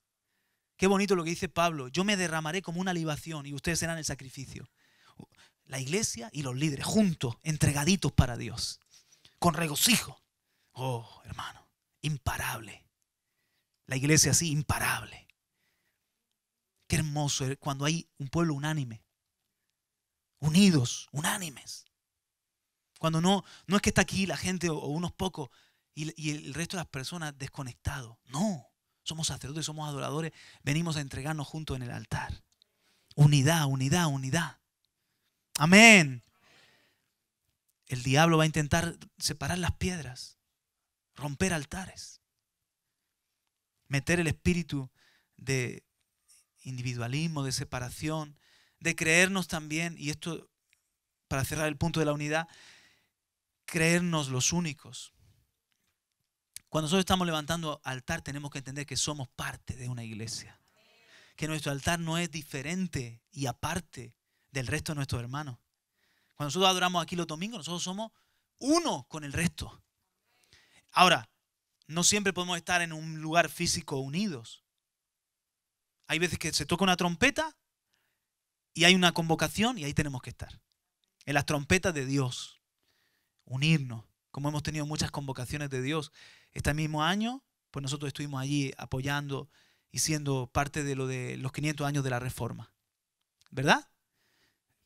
Qué bonito lo que dice Pablo. Yo me derramaré como una libación y ustedes serán el sacrificio. La iglesia y los líderes juntos, entregaditos para Dios, con regocijo. Oh, hermano, imparable. La iglesia así, imparable. Qué hermoso cuando hay un pueblo unánime. Unidos, unánimes. Cuando no, no es que está aquí la gente o, unos pocos y, el resto de las personas desconectados. No, somos sacerdotes, somos adoradores, venimos a entregarnos juntos en el altar. Unidad, unidad, unidad. Amén. El diablo va a intentar separar las piedras, romper altares, meter el espíritu de, individualismo, de separación, de creernos también, y esto para cerrar el punto de la unidad, creernos los únicos. Cuando nosotros estamos levantando altar tenemos que entender que somos parte de una iglesia, que nuestro altar no es diferente y aparte del resto de nuestros hermanos. Cuando nosotros adoramos aquí los domingos, nosotros somos uno con el resto. Ahora, no siempre podemos estar en un lugar físico unidos. Hay veces que se toca una trompeta y hay una convocación y ahí tenemos que estar. En las trompetas de Dios. Unirnos. Como hemos tenido muchas convocaciones de Dios. Este mismo año, pues nosotros estuvimos allí apoyando y siendo parte de lo de los 500 años de la Reforma. ¿Verdad?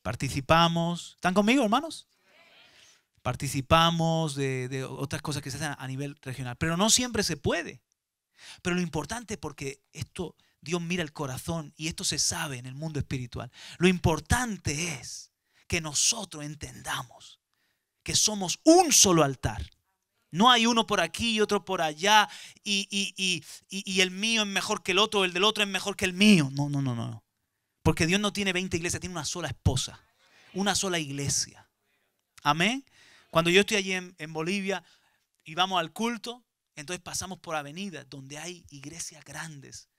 Participamos. ¿Están conmigo, hermanos? Participamos de, de, otras cosas que se hacen a nivel regional. Pero no siempre se puede. Pero lo importante, porque esto Dios mira el corazón y esto se sabe en el mundo espiritual. Lo importante es que nosotros entendamos que somos un solo altar. No hay uno por aquí y otro por allá y, y, el mío es mejor que el otro, el del otro es mejor que el mío. No, no, no, no. Porque Dios no tiene 20 iglesias, tiene una sola esposa, una sola iglesia. Amén. Cuando yo estoy allí en, en Bolivia y vamos al culto, entonces pasamos por avenidas donde hay iglesias grandes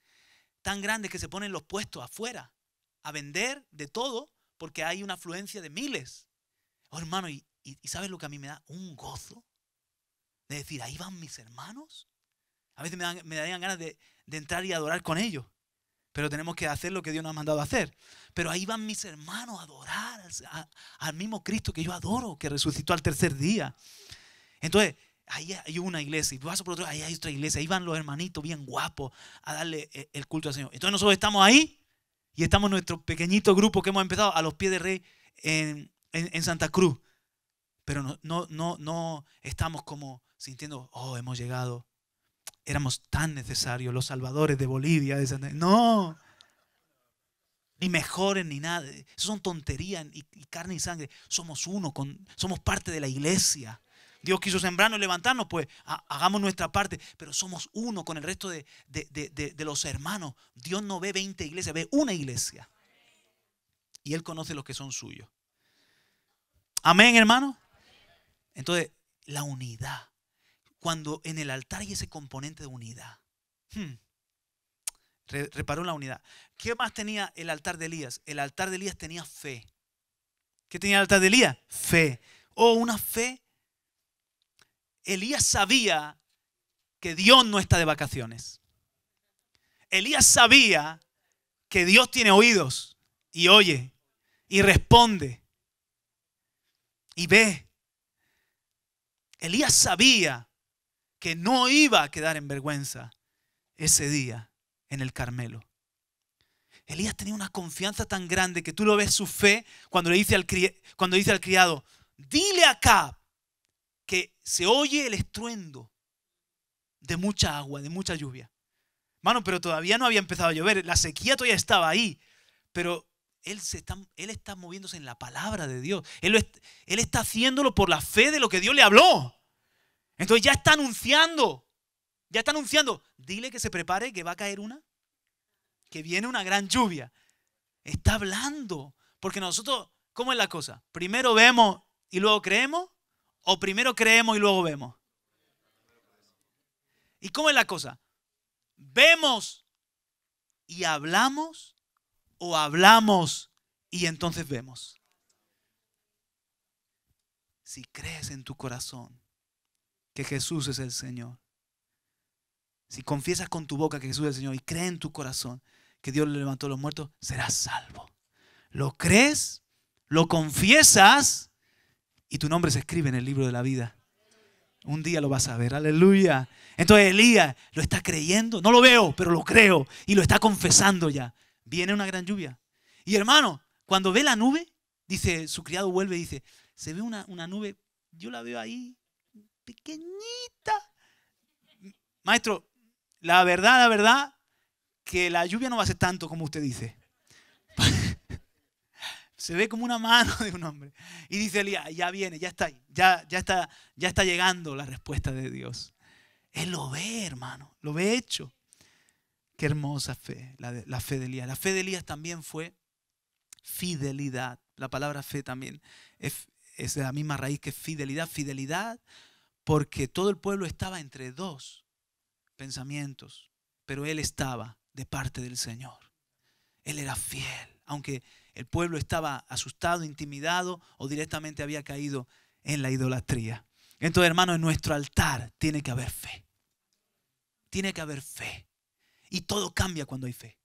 tan grandes que se ponen los puestos afuera a vender de todo porque hay una afluencia de miles. Oh, hermano, ¿y, sabes lo que a mí me da? Un gozo de decir, ahí van mis hermanos. A veces me, darían ganas de, entrar y adorar con ellos. Pero tenemos que hacer lo que Dios nos ha mandado a hacer. Pero ahí van mis hermanos a adorar al mismo Cristo que yo adoro, que resucitó al tercer día. Entonces, ahí hay una iglesia, y paso por otro, ahí hay otra iglesia, ahí van los hermanitos bien guapos a darle eh, el culto al Señor. Entonces nosotros estamos ahí y estamos en nuestro pequeñito grupo que hemos empezado a los pies de rey en, Santa Cruz. Pero no, no, no, estamos como sintiendo, oh, hemos llegado. éramos tan necesarios, los salvadores de Bolivia. no, ni mejores ni nada. Eso son tonterías y, carne y sangre. Somos uno, con, somos parte de la iglesia. Dios quiso sembrarnos y levantarnos, pues hagamos nuestra parte, pero somos uno con el resto de, de, los hermanos. Dios no ve 20 iglesias, ve una iglesia. Y Él conoce los que son suyos. Amén, hermano. Entonces, la unidad. Cuando en el altar hay ese componente de unidad. Hmm, reparó la unidad. ¿Qué más tenía el altar de Elías? El altar de Elías tenía fe. ¿Qué tenía el altar de Elías? Fe. O oh, una fe. Elías sabía que Dios no está de vacaciones. Elías sabía que Dios tiene oídos y oye y responde y ve. Elías sabía que no iba a quedar en vergüenza ese día en el Carmelo. Elías tenía una confianza tan grande que tú lo ves su fe cuando le dice al, dice al criado, dile acá que se oye el estruendo de mucha agua, de mucha lluvia. Mano, pero todavía no había empezado a llover, la sequía todavía estaba ahí, pero él, se está, él está moviéndose en la palabra de Dios. Él, él está haciéndolo por la fe de lo que Dios le habló. Entonces ya está anunciando ya está anunciando, dile que se prepare, que va a caer una, que viene una gran lluvia. Está hablando, porque nosotros, ¿cómo es la cosa? ¿Primero vemos y luego creemos? ¿O primero creemos y luego vemos? ¿Y cómo es la cosa? ¿Vemos y hablamos o hablamos y entonces vemos? Si crees en tu corazón que Jesús es el Señor, si confiesas con tu boca que Jesús es el Señor y crees en tu corazón que Dios le levantó a los muertos, serás salvo. Lo crees, lo confiesas y tu nombre se escribe en el libro de la vida. Un día lo vas a ver, aleluya. Entonces Elías lo está creyendo, no lo veo, pero lo creo y lo está confesando ya. Viene una gran lluvia. Y hermano, cuando ve la nube, dice, su criado vuelve y dice, se ve una, una nube, yo la veo ahí, pequeñita. Maestro, la verdad, la verdad, que la lluvia no va a ser tanto como usted dice. Se ve como una mano de un hombre. Y dice Elías, ya viene, ya está ahí, ya, ya, está, ya está llegando la respuesta de Dios. Él lo ve, hermano, lo ve hecho. Qué hermosa fe, la, fe de Elías. La fe de Elías también fue fidelidad. La palabra fe también es, es de la misma raíz que fidelidad. Fidelidad porque todo el pueblo estaba entre dos pensamientos, pero él estaba de parte del Señor. Él era fiel, aunque el pueblo estaba asustado, intimidado o directamente había caído en la idolatría. Entonces, hermano, en nuestro altar tiene que haber fe. Tiene que haber fe. Y todo cambia cuando hay fe.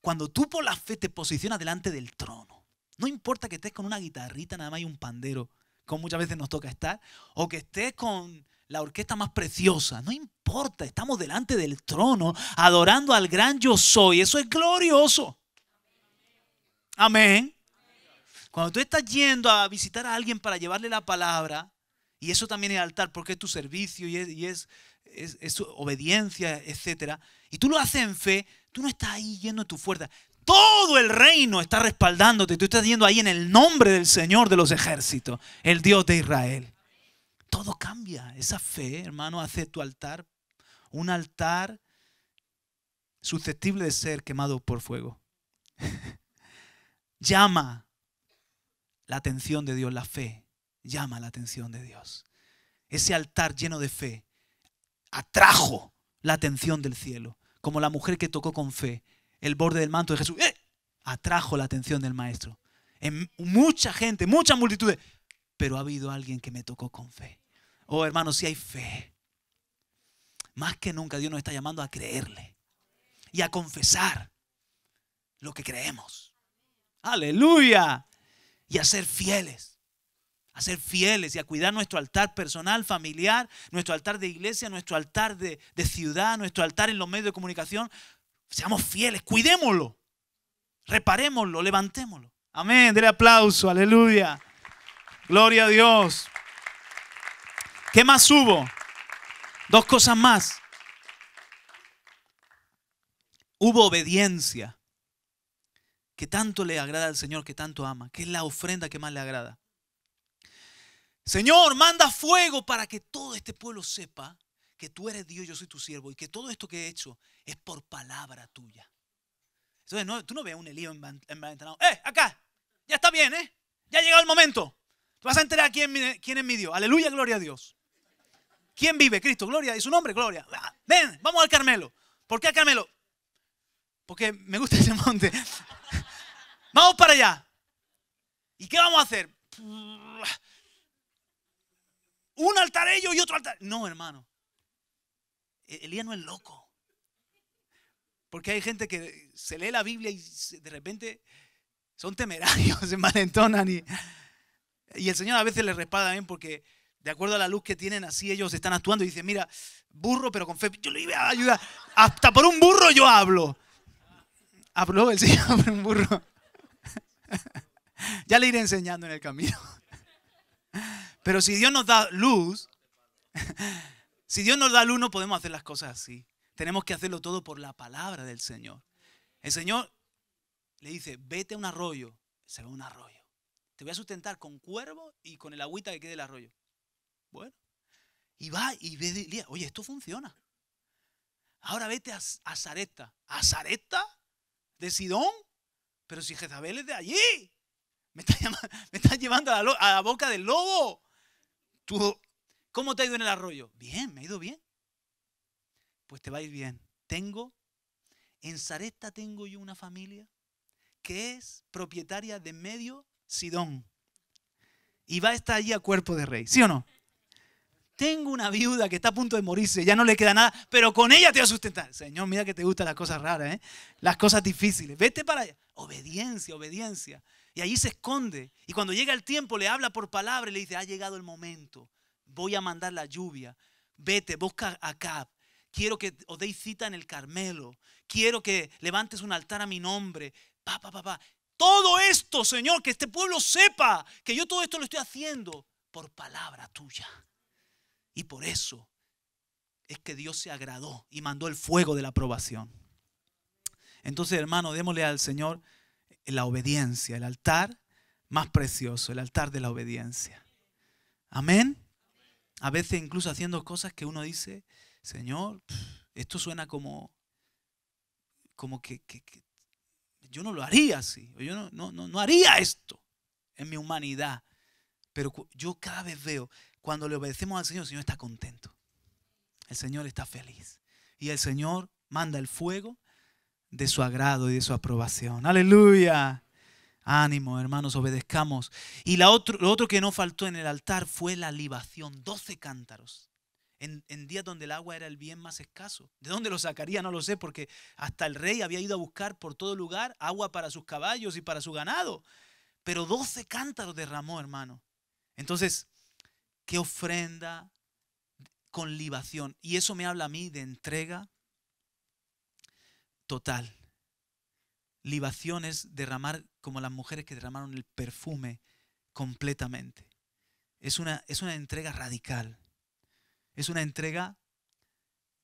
Cuando tú por la fe te posicionas delante del trono, no importa que estés con una guitarrita, nada más y un pandero, como muchas veces nos toca estar, o que estés con la orquesta más preciosa. No importa, estamos delante del trono adorando al gran yo soy. Eso es glorioso. Amén. Cuando tú estás yendo a visitar a alguien para llevarle la palabra, y eso también es altar porque es tu servicio y es, es, obediencia, etc. Y tú lo haces en fe, tú no estás ahí yendo tu fuerza. Todo el reino está respaldándote. Tú estás yendo ahí en el nombre del Señor de los ejércitos, el Dios de Israel todo cambia. Esa fe, hermano, hace tu altar un altar susceptible de ser quemado por fuego. llama la atención de Dios, la fe, llama la atención de Dios. Ese altar lleno de fe atrajo la atención del cielo, como la mujer que tocó con fe el borde del manto de Jesús. ¡eh! Atrajo la atención del maestro. En mucha gente, muchas multitudes, pero ha habido alguien que me tocó con fe. Oh, hermano, si hay fe, más que nunca Dios nos está llamando a creerle y a confesar lo que creemos. Aleluya. Y a ser fieles. A ser fieles y a cuidar nuestro altar personal, familiar, nuestro altar de iglesia, nuestro altar de, ciudad, nuestro altar en los medios de comunicación. Seamos fieles, cuidémoslo, reparémoslo, levantémoslo. Amén, dele aplauso, aleluya. Gloria a Dios. ¿Qué más hubo? Dos cosas más. hubo obediencia, que tanto le agrada al Señor, que tanto ama, que es la ofrenda que más le agrada. Señor, manda fuego para que todo este pueblo sepa que tú eres Dios, yo soy tu siervo, y que todo esto que he hecho es por palabra tuya. Entonces, tú no ves un Elío envalentonado. ¡Eh, acá! Ya está bien, ¿eh? Ya ha llegado el momento. Tú vas a enterar quién, quién es mi Dios. Aleluya, gloria a Dios. ¿Quién vive? Cristo, gloria. ¿Y su nombre? Gloria. Ah, ven, vamos al Carmelo. ¿Por qué al Carmelo? Porque me gusta ese monte. vamos para allá. ¿Y qué vamos a hacer? Un altar ellos y otro altar. No, hermano. E-, Elías no es loco. Porque hay gente que se lee la Biblia y de repente son temerarios, se malentonan y, y el Señor a veces les respalda bien porque de acuerdo a la luz que tienen, así ellos están actuando y dicen, mira, burro pero con fe, yo le iba a ayudar. Hasta por un burro yo hablo. Habló el Señor por un burro. ya le iré enseñando en el camino. Pero si Dios nos da luz, si Dios nos da luz no podemos hacer las cosas así. Tenemos que hacerlo todo por la palabra del Señor. El Señor le dice, vete a un arroyo. Se va a un arroyo. Te voy a sustentar con cuervo y con el agüita que quede el arroyo. Bueno. Y va y ve, oye, esto funciona. Ahora vete a, a. ¿A Zareta? ¿De Sidón? Pero si Jezabel es de allí. Me está, llevando a la, boca del lobo. ¿Tú, ¿Cómo te ha ido en el arroyo? Bien, me ha ido bien. Pues te va a ir bien. Tengo, en Zareta tengo yo una familia que es propietaria de medio Sidón. Y va a estar allí a cuerpo de rey. ¿Sí o no? Tengo una viuda que está a punto de morirse, ya no le queda nada, pero con ella te voy a sustentar. Señor, mira que te gustan las cosas raras, ¿eh? las cosas difíciles. Vete para allá. Obediencia, obediencia. Y allí se esconde. Y cuando llega el tiempo, le habla por palabra y le dice, ha llegado el momento. Voy a mandar la lluvia. Vete, busca a Cap. Quiero que os deis cita en el Carmelo. Quiero que levantes un altar a mi nombre. Pa, pa, pa, pa. Todo esto, Señor, que este pueblo sepa que yo todo esto lo estoy haciendo por palabra tuya. Y por eso es que Dios se agradó y mandó el fuego de la aprobación. Entonces, hermano, démosle al Señor la obediencia, el altar más precioso, el altar de la obediencia. Amén. A veces incluso haciendo cosas que uno dice, Señor, esto suena como, como que, yo no lo haría así, yo no, no, no, no haría esto en mi humanidad. Pero yo cada vez veo cuando le obedecemos al Señor, el Señor está contento. El Señor está feliz. Y el Señor manda el fuego de su agrado y de su aprobación. Aleluya. Ánimo, hermanos, obedezcamos. Y la otro, lo otro que no faltó en el altar fue la libación, doce cántaros. En, en, días donde el agua era el bien más escaso. ¿De dónde lo sacaría? No lo sé, porque hasta el rey había ido a buscar por todo lugar agua para sus caballos y para su ganado. Pero doce cántaros derramó, hermano. Entonces, qué ofrenda con libación. Y eso me habla a mí de entrega total. Libación es derramar como las mujeres que derramaron el perfume completamente. Es una, es una entrega radical. Es una entrega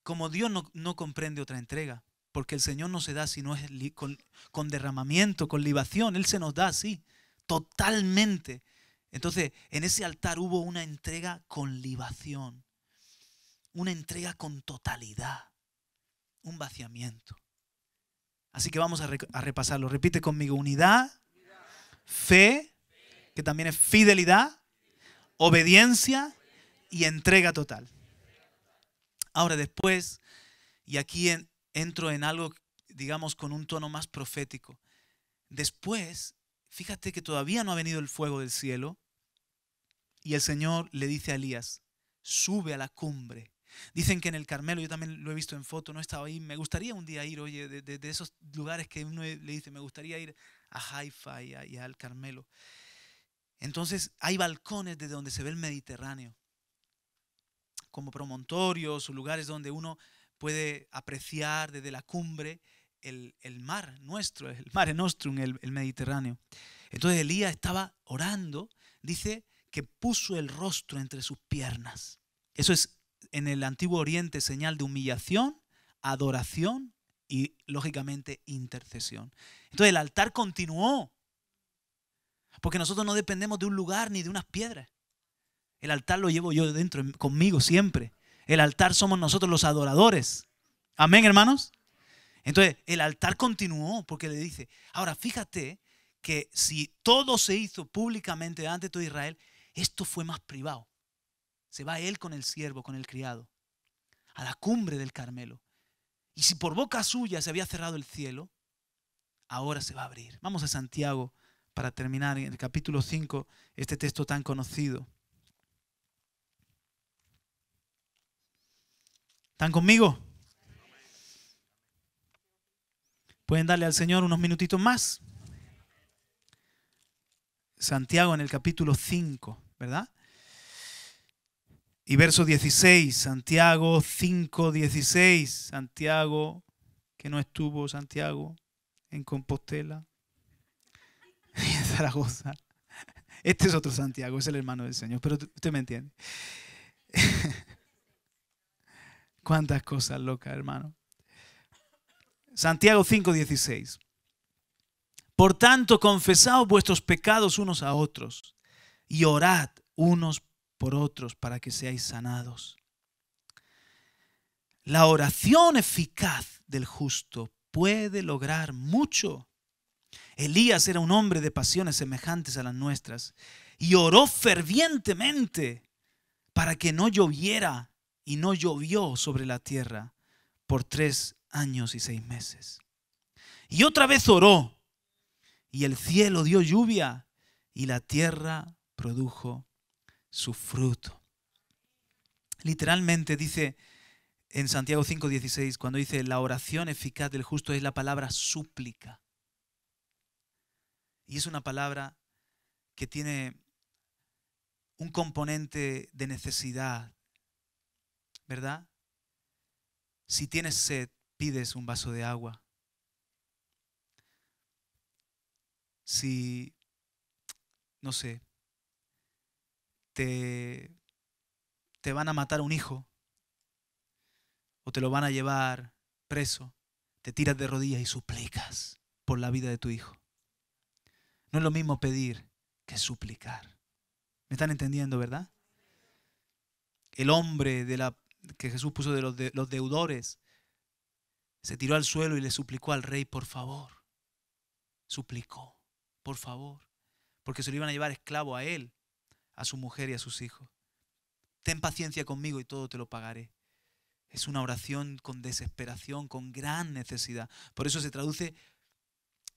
como Dios no, no, comprende otra entrega. Porque el Señor no se da si no es con, con derramamiento, con libación. Él se nos da así, totalmente. Entonces, en ese altar hubo una entrega con libación, una entrega con totalidad, un vaciamiento. Así que vamos a, repasarlo. Repite conmigo, unidad, fe, que también es fidelidad, obediencia y entrega total. Ahora después, y aquí entro en algo, digamos, con un tono más profético. Después, fíjate que todavía no ha venido el fuego del cielo, y el Señor le dice a Elías, sube a la cumbre. Dicen que en el Carmelo, yo también lo he visto en foto, no he estado ahí. Me gustaría un día ir, oye, de, esos lugares que uno le dice, me gustaría ir a Haifa y, al Carmelo. Entonces hay balcones desde donde se ve el Mediterráneo, como promontorios o lugares donde uno puede apreciar desde la cumbre el, mar nuestro, el mar nostrum, el, el Mediterráneo. Entonces Elías estaba orando, dice que puso el rostro entre sus piernas. Eso es en el antiguo oriente señal de humillación, adoración y, lógicamente, intercesión. Entonces el altar continuó. Porque nosotros no dependemos de un lugar ni de unas piedras. El altar lo llevo yo dentro, conmigo siempre. El altar somos nosotros los adoradores. Amén, hermanos. Entonces, el altar continuó porque le dice, ahora fíjate que si todo se hizo públicamente ante todo Israel, esto fue más privado. Se va él con el siervo, con el criado, a la cumbre del Carmelo. Y si por boca suya se había cerrado el cielo, ahora se va a abrir. Vamos a Santiago para terminar en el capítulo 5, este texto tan conocido. ¿Están conmigo? ¿Pueden darle al Señor unos minutitos más? Santiago en el capítulo 5, ¿verdad? Y verso 16, Santiago 5, 16, Santiago, que no estuvo Santiago en Compostela, en Zaragoza. Este es otro Santiago, es el hermano del Señor, pero usted me entiende. Cuántas cosas locas, hermano. Santiago 5:16. Por tanto, confesaos vuestros pecados unos a otros y orad unos por otros para que seáis sanados. La oración eficaz del justo puede lograr mucho. Elías era un hombre de pasiones semejantes a las nuestras y oró fervientemente para que no lloviera y no llovió sobre la tierra por tres años y seis meses. Y otra vez oró, y el cielo dio lluvia, y la tierra produjo su fruto. Literalmente dice en Santiago 5:16, cuando dice la oración eficaz del justo es la palabra súplica. Y es una palabra que tiene un componente de necesidad, ¿verdad? Si tienes sed, pides un vaso de agua. Si, no sé, te, te van a matar a un hijo o te lo van a llevar preso, te tiras de rodillas y suplicas por la vida de tu hijo. No es lo mismo pedir que suplicar. ¿Me están entendiendo, verdad? El hombre de la, que Jesús puso de los, de los deudores se tiró al suelo y le suplicó al rey, por favor. Suplicó, por favor. Porque se lo iban a llevar esclavo a él, a su mujer y a sus hijos. Ten paciencia conmigo y todo te lo pagaré. Es una oración con desesperación, con gran necesidad. Por eso se traduce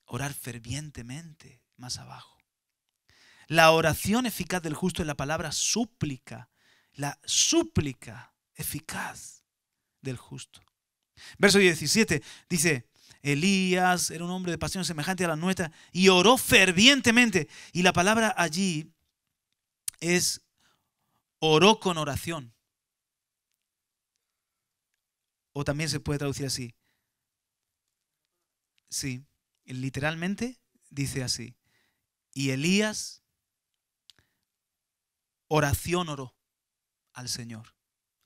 orar fervientemente más abajo. La oración eficaz del justo es la palabra súplica. La súplica eficaz del justo. Verso 17 dice, Elías era un hombre de pasión semejante a la nuestra y oró fervientemente. Y la palabra allí es oró con oración. O también se puede traducir así. Sí, literalmente dice así. Y Elías oración oró al Señor.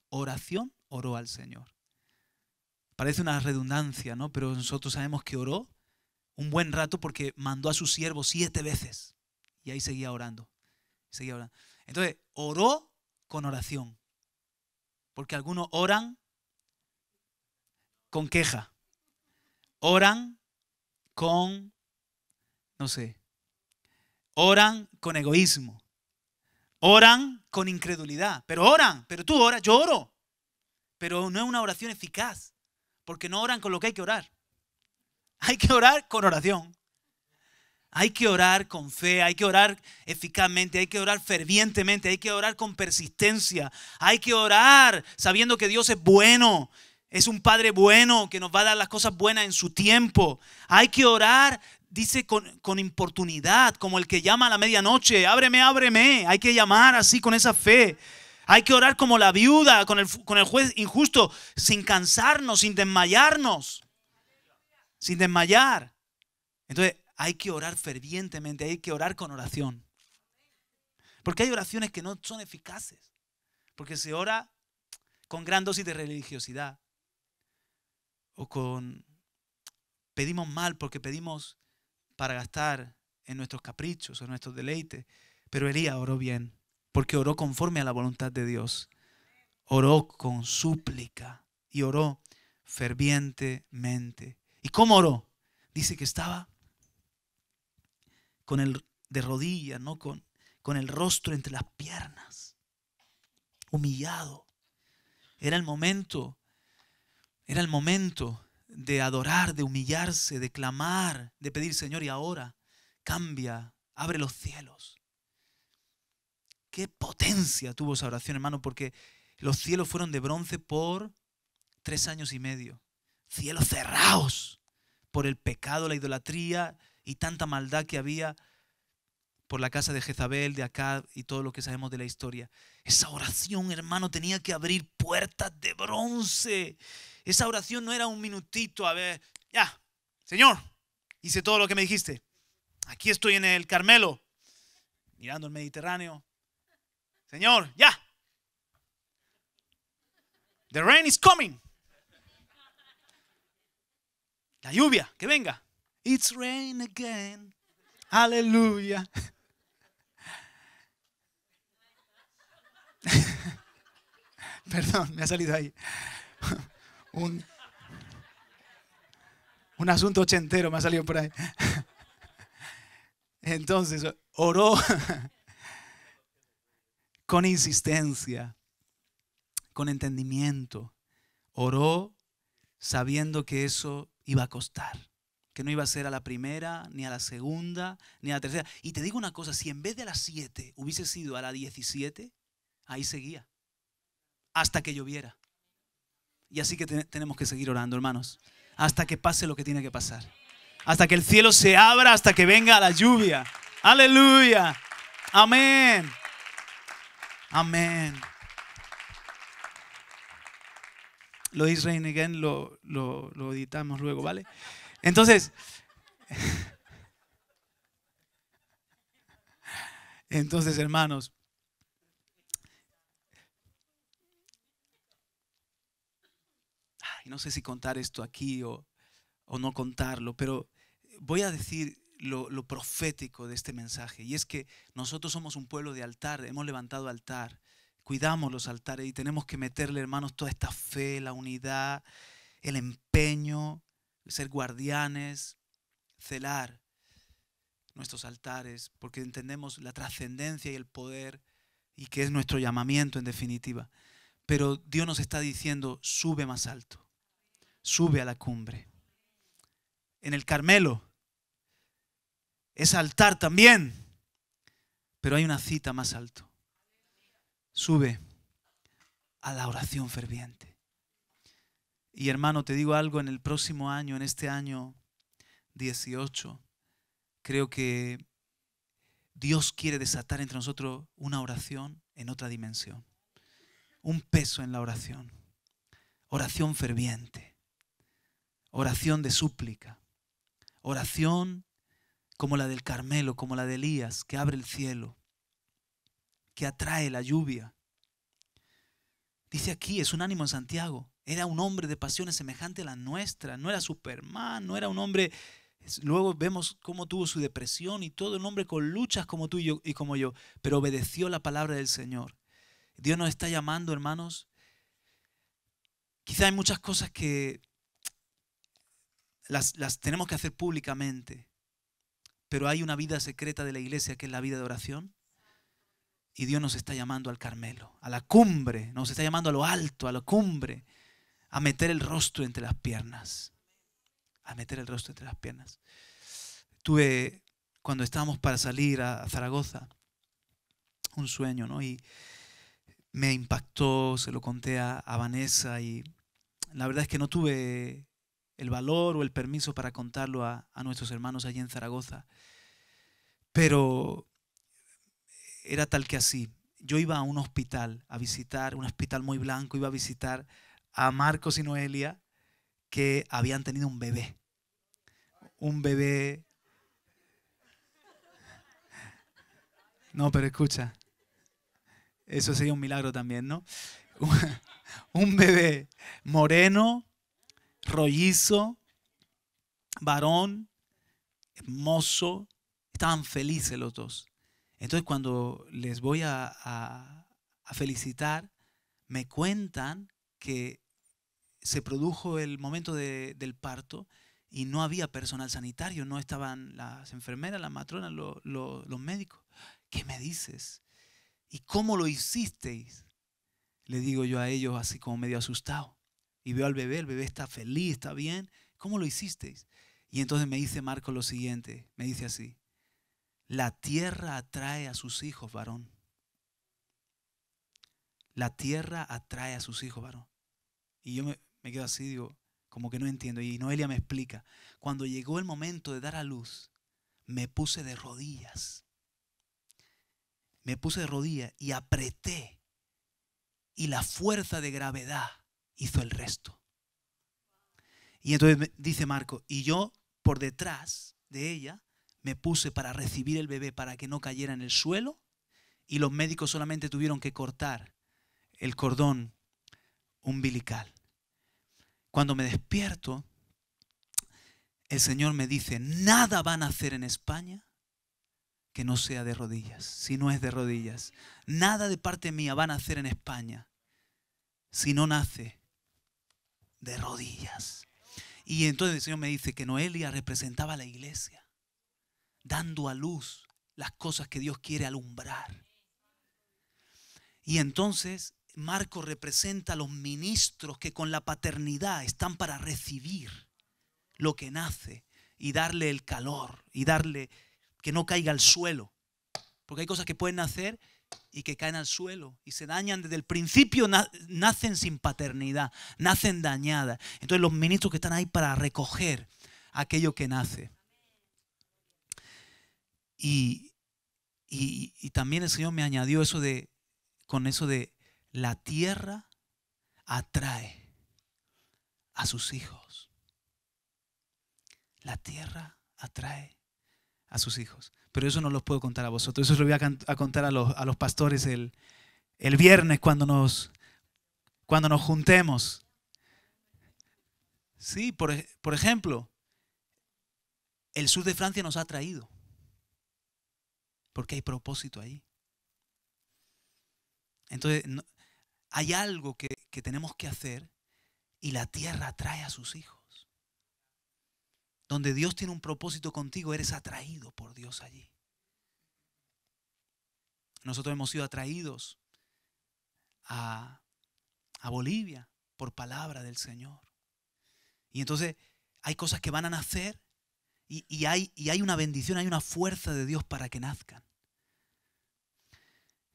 Oración oró al Señor. Parece una redundancia, ¿no? Pero nosotros sabemos que oró un buen rato porque mandó a su siervo siete veces. Y ahí seguía orando. Seguía orando. Entonces, oró con oración. Porque algunos oran con queja. Oran con, no sé, oran con egoísmo. Oran con incredulidad. Pero oran, pero tú oras, yo oro. Pero no es una oración eficaz porque no oran con lo que hay que orar. Hay que orar con oración. Hay que orar con fe, hay que orar eficazmente, hay que orar fervientemente, hay que orar con persistencia, hay que orar sabiendo que Dios es bueno, es un Padre bueno que nos va a dar las cosas buenas en su tiempo. Hay que orar, dice, con, importunidad, como el que llama a la medianoche, ábreme, ábreme. Hay que llamar así con esa fe. Hay que orar como la viuda con el, con el juez injusto, sin cansarnos, sin desmayarnos. Sin desmayar. Entonces, hay que orar fervientemente, hay que orar con oración. Porque hay oraciones que no son eficaces. Porque se ora con gran dosis de religiosidad. O con pedimos mal porque pedimos para gastar en nuestros caprichos o nuestros deleites. Pero Elías oró bien, porque oró conforme a la voluntad de Dios. Oró con súplica y oró fervientemente. ¿Y cómo oró? Dice que estaba con el de rodillas, ¿no? Con, con el rostro entre las piernas, humillado. Era el momento, era el momento de adorar, de humillarse, de clamar, de pedir, Señor, y ahora cambia, abre los cielos. Qué potencia tuvo esa oración, hermano, porque los cielos fueron de bronce por tres años y medio. Cielos cerrados por el pecado, la idolatría y tanta maldad que había por la casa de Jezabel, de Acab y todo lo que sabemos de la historia. Esa oración, hermano, tenía que abrir puertas de bronce. Esa oración no era un minutito, a ver, ya, Señor, hice todo lo que me dijiste. Aquí estoy en el Carmelo, mirando el Mediterráneo. Señor, ya. The rain is coming. La lluvia, que venga. It's rain again. Aleluya. Perdón, me ha salido ahí. Un, un asunto ochentero me ha salido por ahí. Entonces, oró con insistencia, con entendimiento. Oró sabiendo que eso iba a costar, que no iba a ser a la primera, ni a la segunda, ni a la tercera. Y te digo una cosa, si en vez de a las siete hubiese sido a la diecisiete, ahí seguía, hasta que lloviera. Y así que tenemos que seguir orando, hermanos, hasta que pase lo que tiene que pasar. Hasta que el cielo se abra, hasta que venga la lluvia. Aleluya. Amén. Amén. Lo Israel again lo editamos luego, ¿vale? Entonces, entonces hermanos, no sé si contar esto aquí o, o no contarlo, pero voy a decir lo, lo, profético de este mensaje. Y es que nosotros somos un pueblo de altar, hemos levantado altar, cuidamos los altares y tenemos que meterle, hermanos, toda esta fe, la unidad, el empeño, ser guardianes, celar nuestros altares, porque entendemos la trascendencia y el poder y que es nuestro llamamiento en definitiva. Pero Dios nos está diciendo, sube más alto sube a la cumbre. En el Carmelo es altar también, pero hay una cita más alto. Sube a la oración ferviente. Y hermano, te digo algo, en el próximo año, en este año 18, creo que Dios quiere desatar entre nosotros una oración en otra dimensión. Un peso en la oración. Oración ferviente oración de súplica, oración como la del Carmelo, como la de Elías, que abre el cielo, que atrae la lluvia. Dice aquí, es un ánimo en Santiago, era un hombre de pasiones semejante a la nuestra, no era Superman, no era un hombre, luego vemos cómo tuvo su depresión y todo, un hombre con luchas como tú y, como yo, pero obedeció la palabra del Señor. Dios nos está llamando, hermanos. Quizá hay muchas cosas que las, tenemos que hacer públicamente, pero hay una vida secreta de la iglesia que es la vida de oración. Y Dios nos está llamando al Carmelo, a la cumbre, nos está llamando a lo alto, a la cumbre, a meter el rostro entre las piernas. A meter el rostro entre las piernas. Tuve, cuando estábamos para salir a Zaragoza, un sueño, ¿no? Y me impactó, se lo conté a, a Vanessa y la verdad es que no tuve el valor o el permiso para contarlo a, nuestros hermanos allí en Zaragoza. Pero era tal que así. Yo iba a un hospital a visitar, un hospital muy blanco, iba a visitar a Marcos y Noelia que habían tenido un bebé. Un bebé... No, pero escucha. Eso sería un milagro también, ¿no? Un bebé moreno, rollizo, varón, hermoso, estaban felices los dos. Entonces cuando les voy a, felicitar, me cuentan que se produjo el momento del parto y no había personal sanitario, no estaban las enfermeras, las matronas, los médicos. ¿Qué me dices? ¿Y cómo lo hicisteis? Le digo yo a ellos así como medio asustado. Y veo al bebé, el bebé está feliz, está bien. ¿Cómo lo hicisteis? Y entonces me dice Marco lo siguiente, me dice así, la tierra atrae a sus hijos, varón. La tierra atrae a sus hijos, varón. Y yo me, me quedo así, digo, como que no entiendo. Y Noelia me explica, cuando llegó el momento de dar a luz, me puse de rodillas. Me puse de rodillas y apreté. Y la fuerza de gravedad hizo el resto. Y entonces dice Marco, y yo por detrás de ella me puse para recibir el bebé para que no cayera en el suelo y los médicos solamente tuvieron que cortar el cordón umbilical. Cuando me despierto, el Señor me dice, nada van a hacer en España que no sea de rodillas, si no es de rodillas. Nada de parte mía van a hacer en España si no nace de rodillas. Y entonces el Señor me dice que Noelia representaba a la iglesia, dando a luz las cosas que Dios quiere alumbrar. Y entonces Marco representa a los ministros que con la paternidad están para recibir lo que nace y darle el calor y darle que no caiga al suelo. Porque hay cosas que pueden nacer y que caen al suelo y se dañan desde el principio, nacen sin paternidad, nacen dañadas. Entonces los ministros que están ahí para recoger aquello que nace. Y, y también el Señor me añadió eso de, con eso de la tierra atrae a sus hijos. La tierra atrae a sus hijos. Pero eso no lo puedo contar a vosotros. Eso lo voy a, contar a los, a los pastores el, el, viernes cuando nos, cuando nos juntemos. Sí, por, por ejemplo, el sur de Francia nos ha traído. Porque hay propósito ahí. Entonces, hay algo que, tenemos que hacer y la tierra atrae a sus hijos. Donde Dios tiene un propósito contigo, eres atraído por Dios allí. Nosotros hemos sido atraídos a, Bolivia por palabra del Señor. Y entonces hay cosas que van a nacer y, hay, y hay una bendición, hay una fuerza de Dios para que nazcan.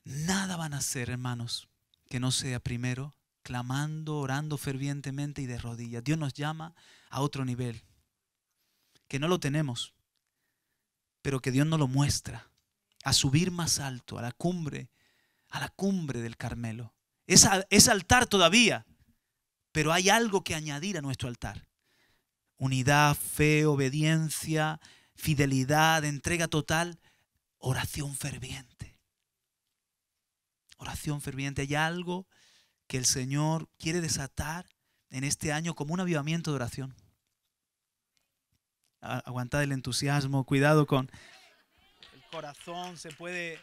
Nada van a nacer, hermanos, que no sea primero clamando, orando fervientemente y de rodillas. Dios nos llama a otro nivel, que no lo tenemos, pero que Dios nos lo muestra, a subir más alto, a la cumbre, a la cumbre del Carmelo. Es, es altar todavía, pero hay algo que añadir a nuestro altar. Unidad, fe, obediencia, fidelidad, entrega total, oración ferviente oración ferviente. Hay algo que el Señor quiere desatar en este año como un avivamiento de oración. Aguantad el entusiasmo, cuidado con el corazón, se puede...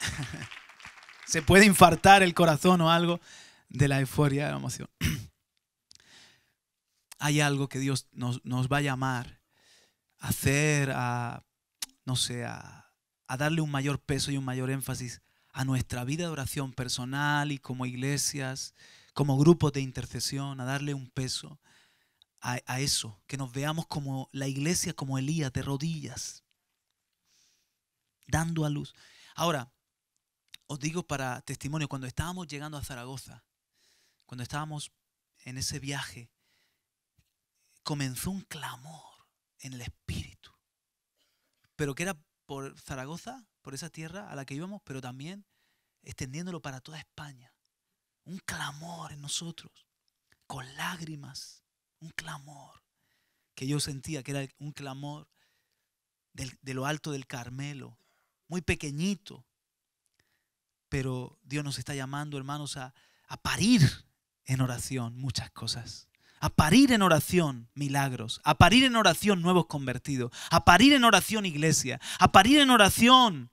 se puede infartar el corazón o algo de la euforia, de la emoción. Hay algo que Dios nos, nos va a llamar hacer, a, no sé, a, darle un mayor peso y un mayor énfasis a nuestra vida de oración personal y como iglesias, como grupos de intercesión, a darle un peso a, a, eso, que nos veamos como la iglesia, como Elías, de rodillas, dando a luz. Ahora, os digo para testimonio, cuando estábamos llegando a Zaragoza, cuando estábamos en ese viaje, comenzó un clamor en el espíritu. Pero que era por Zaragoza, por esa tierra a la que íbamos, pero también extendiéndolo para toda España. Un clamor en nosotros, con lágrimas, un clamor que yo sentía que era un clamor de lo alto del Carmelo, muy pequeñito, pero Dios nos está llamando, hermanos, a, a parir en oración muchas cosas. A parir en oración milagros. A parir en oración nuevos convertidos. A parir en oración iglesia. A parir en oración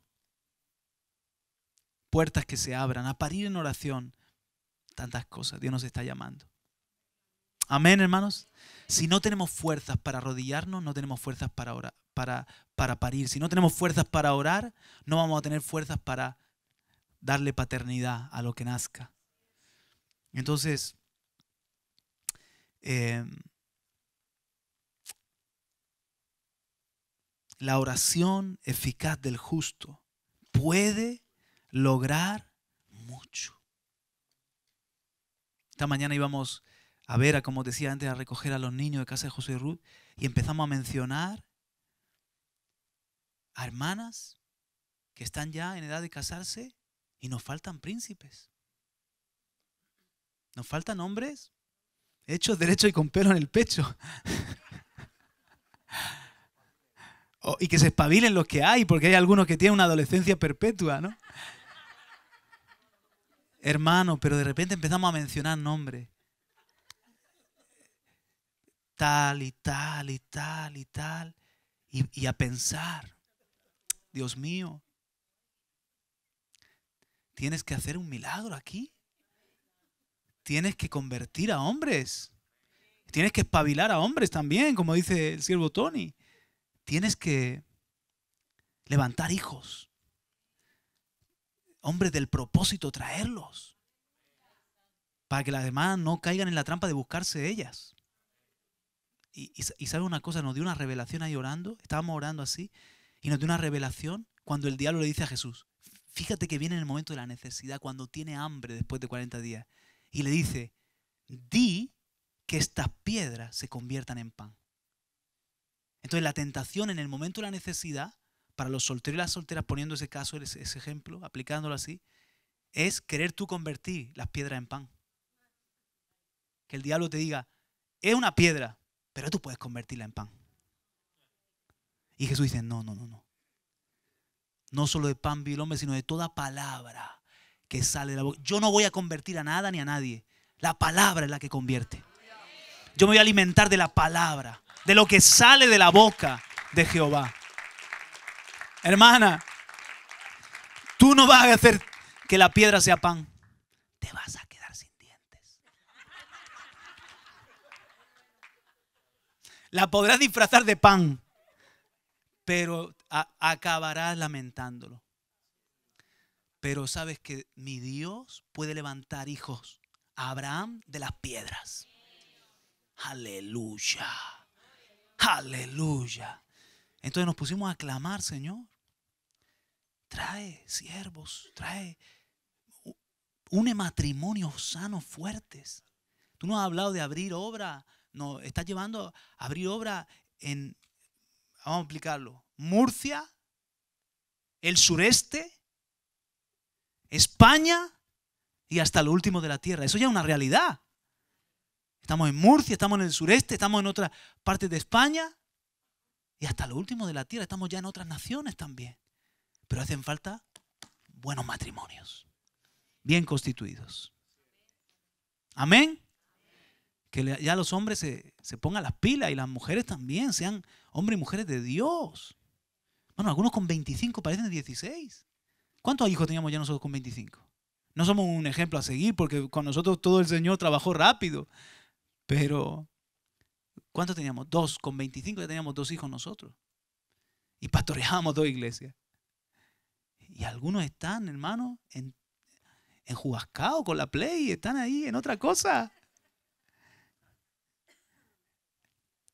puertas que se abran. A parir en oración tantas cosas. Dios nos está llamando. Amén, hermanos. Si no tenemos fuerzas para arrodillarnos, no tenemos fuerzas para, para, para parir. Si no tenemos fuerzas para orar, no vamos a tener fuerzas para darle paternidad a lo que nazca. Entonces, em, la oración eficaz del justo puede lograr mucho. Esta mañana íbamos a ver, como decía antes, a recoger a los niños de casa de José Ruth y empezamos a mencionar a hermanas que están ya en edad de casarse y nos faltan príncipes. Nos faltan hombres hechos derecho y con pelo en el pecho. y que se espabilen los que hay, porque hay algunos que tienen una adolescencia perpetua, ¿no? Hermano, pero de repente empezamos a mencionar nombres. Tal y tal y tal y tal. Y, y a pensar, Dios mío, tienes que hacer un milagro aquí. Tienes que convertir a hombres. Tienes que espabilar a hombres también, como dice el siervo Tony. Tienes que levantar hijos. Hombres del propósito, traerlos. Para que las demás no caigan en la trampa de buscarse ellas. Y, y, sabe una cosa, nos dio una revelación ahí orando. Estábamos orando así. Y nos dio una revelación cuando el diablo le dice a Jesús, Fíjate que viene en el momento de la necesidad, cuando tiene hambre después de 40 días. Y le dice, di que estas piedras se conviertan en pan. Entonces la tentación en el momento de la necesidad, para los solteros y las solteras, poniendo ese caso, ese, ejemplo, aplicándolo así, es querer tú convertir las piedras en pan. Que el diablo te diga, es una piedra, pero tú puedes convertirla en pan. Y Jesús dice, no, no, no, no. No solo de pan vive el hombre, sino de toda palabra que sale de la boca. Yo no voy a convertir a nada ni a nadie. La palabra es la que convierte. Yo me voy a alimentar de la palabra, de lo que sale de la boca de Jehová. Hermana, tú no vas a hacer que la piedra sea pan. Te vas a quedar sin dientes. La podrás disfrazar de pan, pero acabarás lamentándolo. Pero sabes que mi Dios puede levantar hijos a Abraham de las piedras. Aleluya. Aleluya. Entonces nos pusimos a clamar, Señor. Trae siervos, trae, une matrimonios sanos, fuertes. Tú no has hablado de abrir obra, no, estás llevando a abrir obra en, vamos a explicarlo, Murcia, el sureste, España y hasta lo último de la tierra. Eso ya es una realidad. Estamos en Murcia, estamos en el sureste, estamos en otras partes de España y hasta lo último de la tierra. Estamos ya en otras naciones también. Pero hacen falta buenos matrimonios, bien constituidos. Amén. Que ya los hombres se, se pongan las pilas y las mujeres también sean hombres y mujeres de Dios. Bueno, algunos con 25 parecen 16. ¿Cuántos hijos teníamos ya nosotros con 25? No somos un ejemplo a seguir porque con nosotros todo el Señor trabajó rápido. Pero, ¿cuántos teníamos? Dos. Con 25 ya teníamos dos hijos nosotros. Y pastoreábamos dos iglesias. Y algunos están, hermano, en, con la play, están ahí en otra cosa.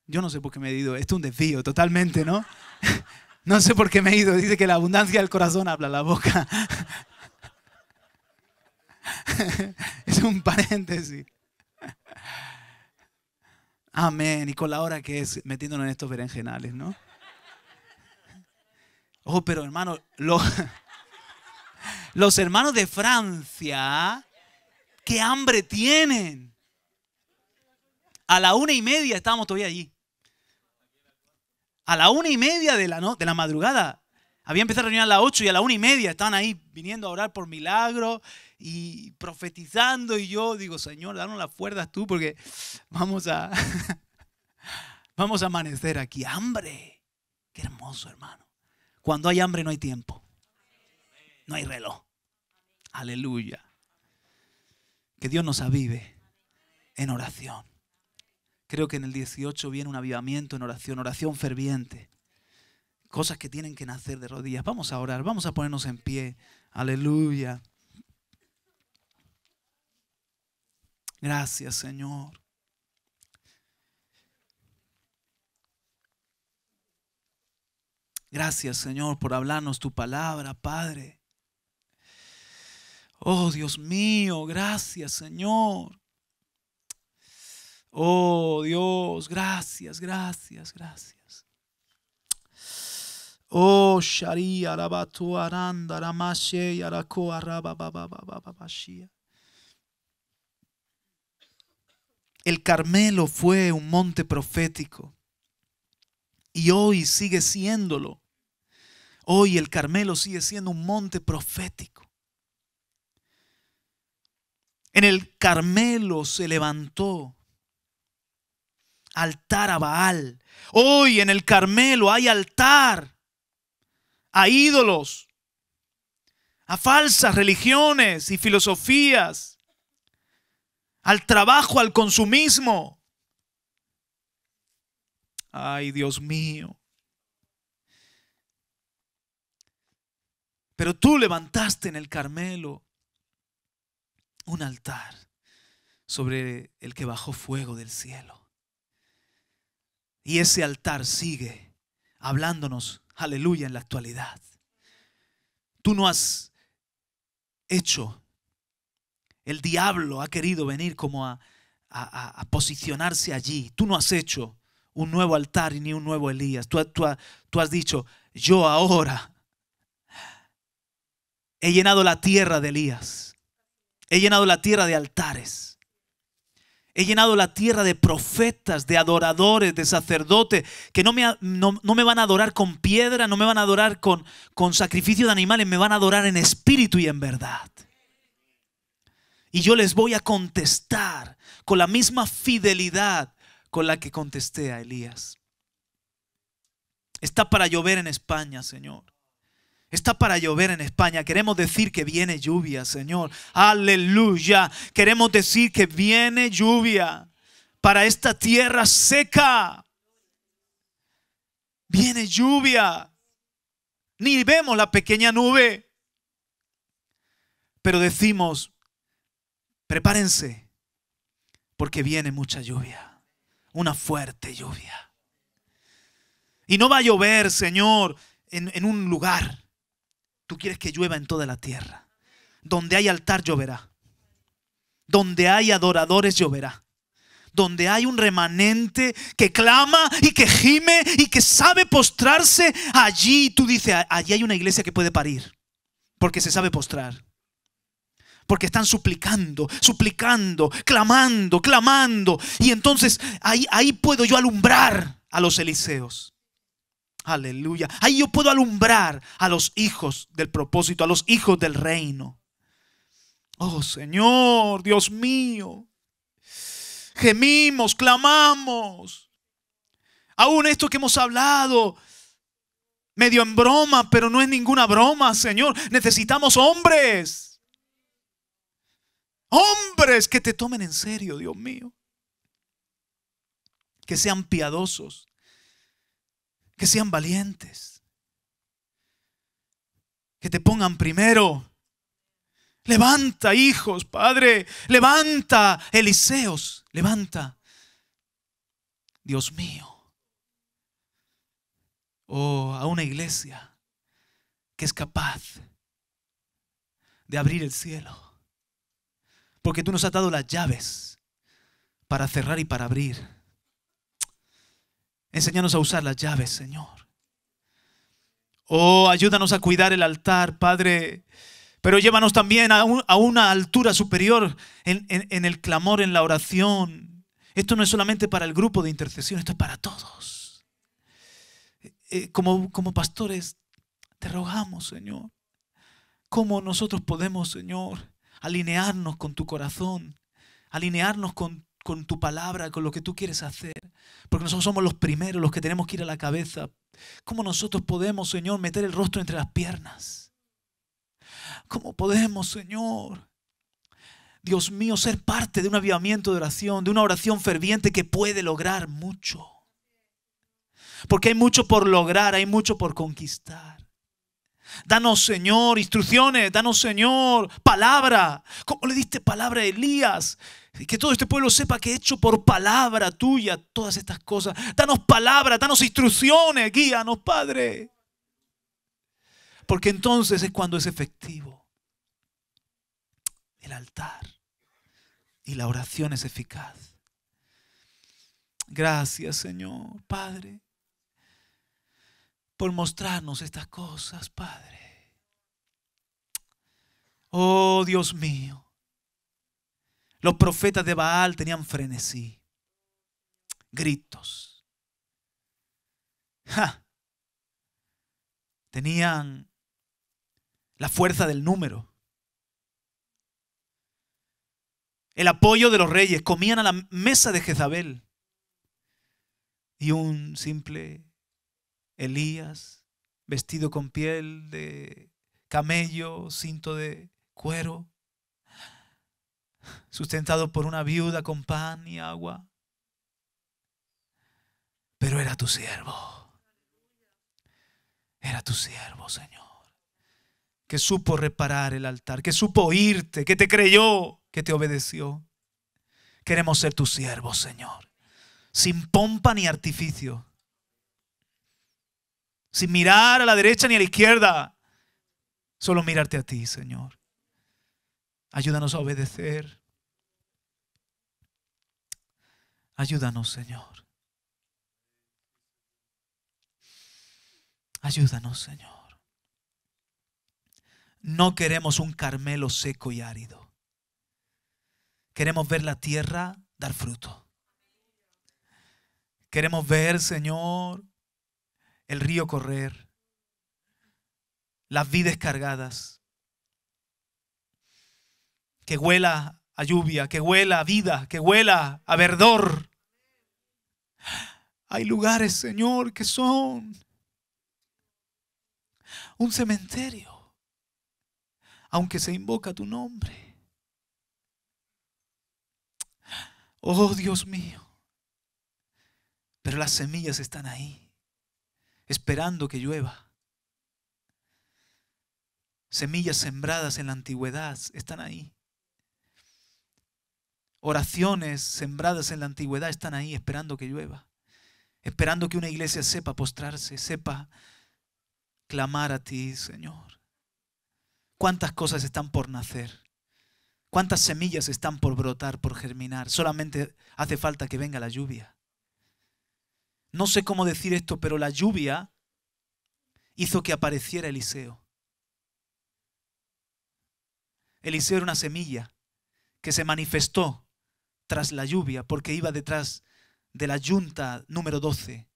Yo no sé por qué me he ido, esto es un desvío totalmente, ¿no? No sé por qué me he ido. Dice que la abundancia del corazón habla la boca. Es un paréntesis. Amén. Y con la hora que es metiéndonos en estos berenjenales, ¿no? Oh, pero hermano, los, los hermanos de Francia, ¿qué hambre tienen? A la una y media estábamos todavía allí a la una y media de la, de la madrugada, Había empezado la reunión a las 8 y a la una y media estaban ahí viniendo a orar por milagro y profetizando. Y yo digo, Señor, danos las fuerzas tú porque vamos a, vamos a amanecer aquí. Hambre. Qué hermoso, hermano. Cuando hay hambre no hay tiempo. No hay reloj. Aleluya. Que Dios nos avive en oración. Creo que en el 18 viene un avivamiento en oración, oración ferviente cosas que tienen que nacer de rodillas. Vamos a orar, vamos a ponernos en pie. Aleluya. Gracias, Señor. Gracias, Señor, por hablarnos tu palabra, Padre. Oh, Dios mío, gracias, Señor. Oh, Dios, gracias, gracias, gracias. Oh, Sharia, Rabatu, Aranda, Ramashe, Araba, El Carmelo fue un monte profético y hoy sigue siéndolo. Hoy el Carmelo sigue siendo un monte profético. En el Carmelo se levantó altar a Baal. Hoy en el Carmelo hay altar a ídolos, a falsas religiones y filosofías, al trabajo, al consumismo. Ay, Dios mío. Pero tú levantaste en el Carmelo un altar sobre el que bajó fuego del cielo. Y ese altar sigue hablándonos aleluya, en la actualidad. Tú no has hecho, el diablo ha querido venir como a, posicionarse allí. Tú no has hecho un nuevo altar ni un nuevo Elías. Tú, tú has dicho, yo ahora he llenado la tierra de Elías. He llenado la tierra de altares. He llenado la tierra de profetas, de adoradores, de sacerdotes, que no me, no, me, van a adorar con piedra, no me van a adorar con, con sacrificio de animales, me van a adorar en espíritu y en verdad. Y yo les voy a contestar con la misma fidelidad con la que contesté a Elías. Está para llover en España, Señor. Está para llover en España. Queremos decir que viene lluvia, Señor. Aleluya. Queremos decir que viene lluvia para esta tierra seca. Viene lluvia. Ni vemos la pequeña nube. Pero decimos, prepárense, porque viene mucha lluvia. Una fuerte lluvia. Y no va a llover, Señor, en, en un lugar Tú quieres que llueva en toda la tierra. Donde hay altar lloverá. Donde hay adoradores lloverá. Donde hay un remanente que clama y que gime y que sabe postrarse, allí tú dices, allí hay una iglesia que puede parir. Porque se sabe postrar. Porque están suplicando, suplicando, clamando, clamando. Y entonces ahí, puedo yo alumbrar a los Eliseos. Aleluya. Ahí yo puedo alumbrar a los hijos del propósito, a los hijos del reino. Oh Señor, Dios mío. Gemimos, clamamos. Aún esto que hemos hablado, medio en broma, pero no es ninguna broma, Señor. Necesitamos hombres. Hombres que te tomen en serio, Dios mío. Que sean piadosos que sean valientes, que te pongan primero. Levanta, hijos, Padre, levanta, Eliseos, levanta. Dios mío. Oh, a una iglesia que es capaz de abrir el cielo. Porque tú nos has dado las llaves para cerrar y para abrir. Enséñanos a usar las llaves, Señor. Oh, ayúdanos a cuidar el altar, Padre. Pero llévanos también a, una altura superior en, el clamor, en la oración. Esto no es solamente para el grupo de intercesión, esto es para todos. Eh, como, como pastores, Te rogamos, Señor, cómo nosotros podemos, Señor, alinearnos con tu corazón, alinearnos con, con tu palabra, con lo que tú quieres hacer. Porque nosotros somos los primeros, los que tenemos que ir a la cabeza. ¿Cómo nosotros podemos, Señor, meter el rostro entre las piernas? ¿Cómo podemos, Señor, Dios mío, ser parte de un avivamiento de oración, de una oración ferviente que puede lograr mucho? Porque hay mucho por lograr, hay mucho por conquistar. Danos, Señor, instrucciones, danos, Señor, palabra. ¿Cómo le diste palabra a Elías? Y que todo este pueblo sepa que he hecho por palabra tuya todas estas cosas. Danos palabra, danos instrucciones, guíanos, Padre. Porque entonces es cuando es efectivo. El altar y la oración es eficaz. Gracias, Señor, Padre por mostrarnos estas cosas, Padre. Oh Dios mío, los profetas de Baal tenían frenesí, gritos. Tenían la fuerza del número. El apoyo de los reyes. Comían a la mesa de Jezabel. Y un simple Elías, vestido con piel de camello, cinto de cuero, sustentado por una viuda con pan y agua. Pero era tu siervo. Era tu siervo, Señor. Que supo reparar el altar, que supo oírte, que te creyó, que te obedeció. Queremos ser tu siervo, Señor. Sin pompa ni artificio sin mirar a la derecha ni a la izquierda, solo mirarte a ti, Señor. Ayúdanos a obedecer. Ayúdanos, Señor. Ayúdanos, Señor. No queremos un Carmelo seco y árido. Queremos ver la tierra dar fruto. Queremos ver, Señor, el río correr, las vides cargadas, que huela a lluvia, que huela a vida, que huela a verdor. Hay lugares, Señor, que son un cementerio, aunque se invoca tu nombre. Oh Dios mío, pero las semillas están ahí esperando que llueva. Semillas sembradas en la antigüedad están ahí. Oraciones sembradas en la antigüedad están ahí esperando que llueva. Esperando que una iglesia sepa postrarse, sepa clamar a ti, Señor. ¿Cuántas cosas están por nacer? ¿Cuántas semillas están por brotar, por germinar? Solamente hace falta que venga la lluvia. No sé cómo decir esto, pero la lluvia hizo que apareciera Eliseo. Eliseo era una semilla que se manifestó tras la lluvia porque iba detrás de la yunta número 12,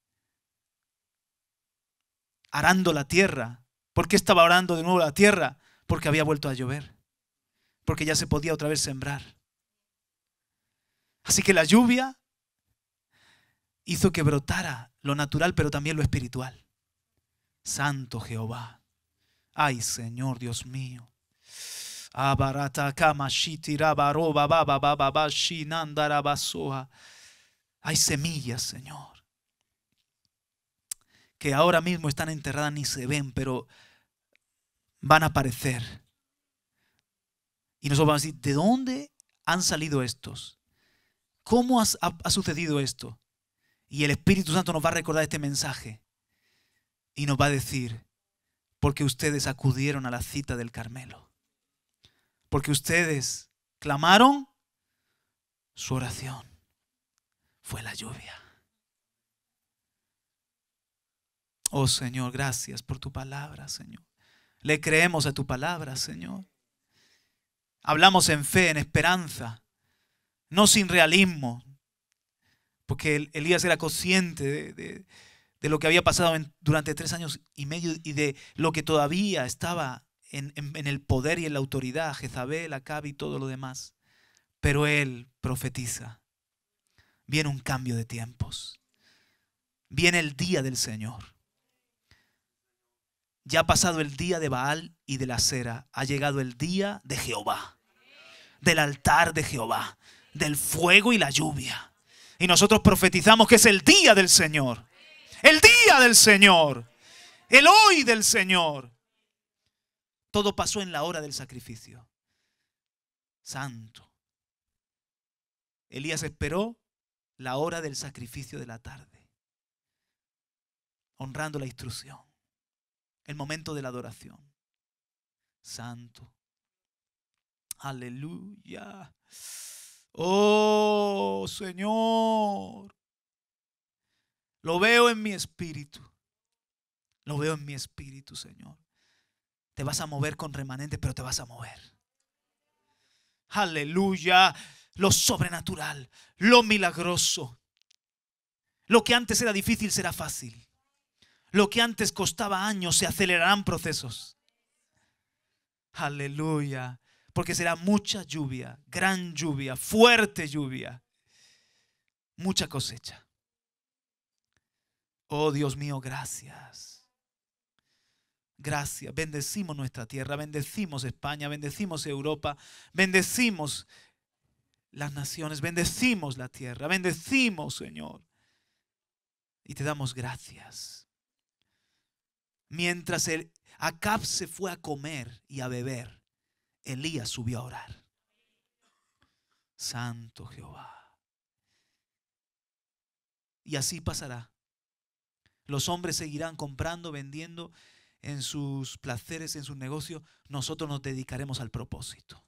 arando la tierra. ¿Por qué estaba orando de nuevo la tierra? Porque había vuelto a llover, porque ya se podía otra vez sembrar. Así que la lluvia hizo que brotara lo natural, pero también lo espiritual. Santo Jehová. Ay, Señor Dios mío. Hay semillas, Señor, que ahora mismo están enterradas ni se ven, pero van a aparecer. Y nosotros vamos a decir, ¿de dónde han salido estos? ¿Cómo ha sucedido esto? Y el Espíritu Santo nos va a recordar este mensaje y nos va a decir, porque ustedes acudieron a la cita del Carmelo, porque ustedes clamaron, su oración fue la lluvia. Oh Señor, gracias por tu palabra, Señor. Le creemos a tu palabra, Señor. Hablamos en fe, en esperanza, no sin realismo, porque Elías era consciente de, de lo que había pasado durante tres años y medio y de lo que todavía estaba en, el poder y en la autoridad, Jezabel, Acab y todo lo demás. Pero él profetiza. Viene un cambio de tiempos. Viene el día del Señor. Ya ha pasado el día de Baal y de la cera. Ha llegado el día de Jehová. Del altar de Jehová. Del fuego y la lluvia. Y nosotros profetizamos que es el día del Señor. El día del Señor. El hoy del Señor. Todo pasó en la hora del sacrificio. Santo. Elías esperó la hora del sacrificio de la tarde. Honrando la instrucción. El momento de la adoración. Santo. Aleluya. Oh Señor. Lo veo en mi espíritu. Lo veo en mi espíritu, Señor. Te vas a mover con remanente, pero te vas a mover. Aleluya. Lo sobrenatural, lo milagroso. Lo que antes era difícil será fácil. Lo que antes costaba años se acelerarán procesos. Aleluya. Porque será mucha lluvia, gran lluvia, fuerte lluvia, mucha cosecha. Oh Dios mío, gracias. Gracias. Bendecimos nuestra tierra, bendecimos España, bendecimos Europa, bendecimos las naciones, bendecimos la tierra, bendecimos Señor. Y te damos gracias. Mientras el Acab se fue a comer y a beber, Elías subió a orar. Santo Jehová. Y así pasará los hombres seguirán comprando, vendiendo en sus placeres, en sus negocios. Nosotros nos dedicaremos al propósito.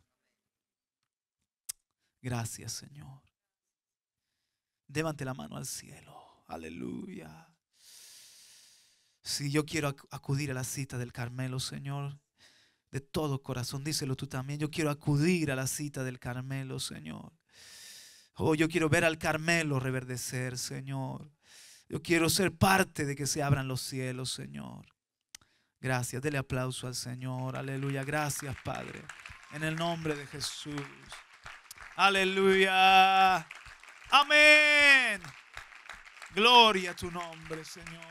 Gracias, Señor. Levante la mano al cielo. Aleluya. Si yo quiero acudir a la cita del Carmelo, Señor, de todo corazón, díselo tú también. Yo quiero acudir a la cita del Carmelo, Señor. Oh, yo quiero ver al Carmelo reverdecer, Señor. Yo quiero ser parte de que se abran los cielos, Señor. Gracias. Dele aplauso al Señor. Aleluya. Gracias, Padre. En el nombre de Jesús. Aleluya. Amén. Gloria a tu nombre, Señor.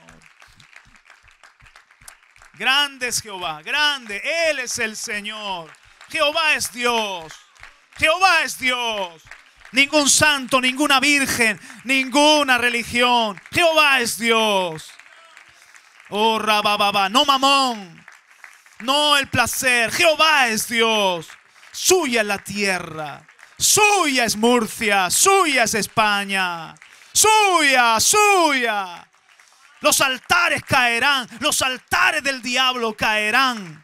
Grande es Jehová. Grande. Él es el Señor. Jehová es Dios. Jehová es Dios ningún santo, ninguna virgen, ninguna religión. Jehová es Dios. Oh, rabababa, no mamón, no el placer. Jehová es Dios. Suya es la tierra. Suya es Murcia. Suya es España. Suya, suya. Los altares caerán. Los altares del diablo caerán.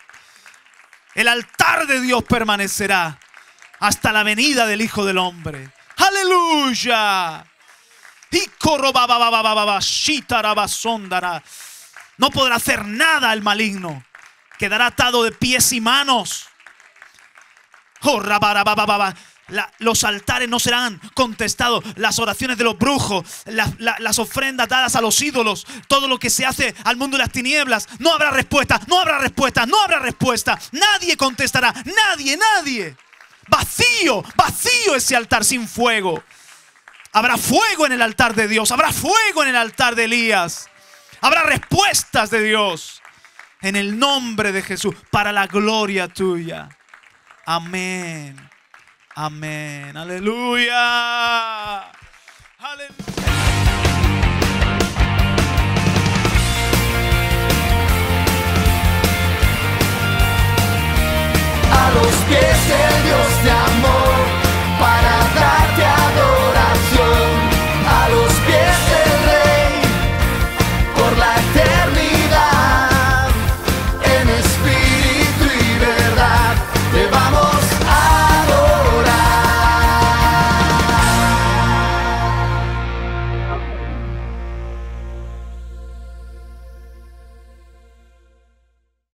El altar de Dios permanecerá hasta la venida del Hijo del Hombre. Aleluya. No podrá hacer nada el maligno. Quedará atado de pies y manos. Oh, los altares no serán contestados, las oraciones de los brujos, las ofrendas dadas a los ídolos, todo lo que se hace al mundo de las tinieblas, no habrá respuesta, no habrá respuesta, no habrá respuesta. Nadie contestará, nadie, nadie. Vacío, vacío ese altar sin fuego. Habrá fuego en el altar de Dios, habrá fuego en el altar de Elías. Habrá respuestas de Dios en el nombre de Jesús para la gloria tuya. Amén. Amén. Aleluya. A los pies del Dios de amor.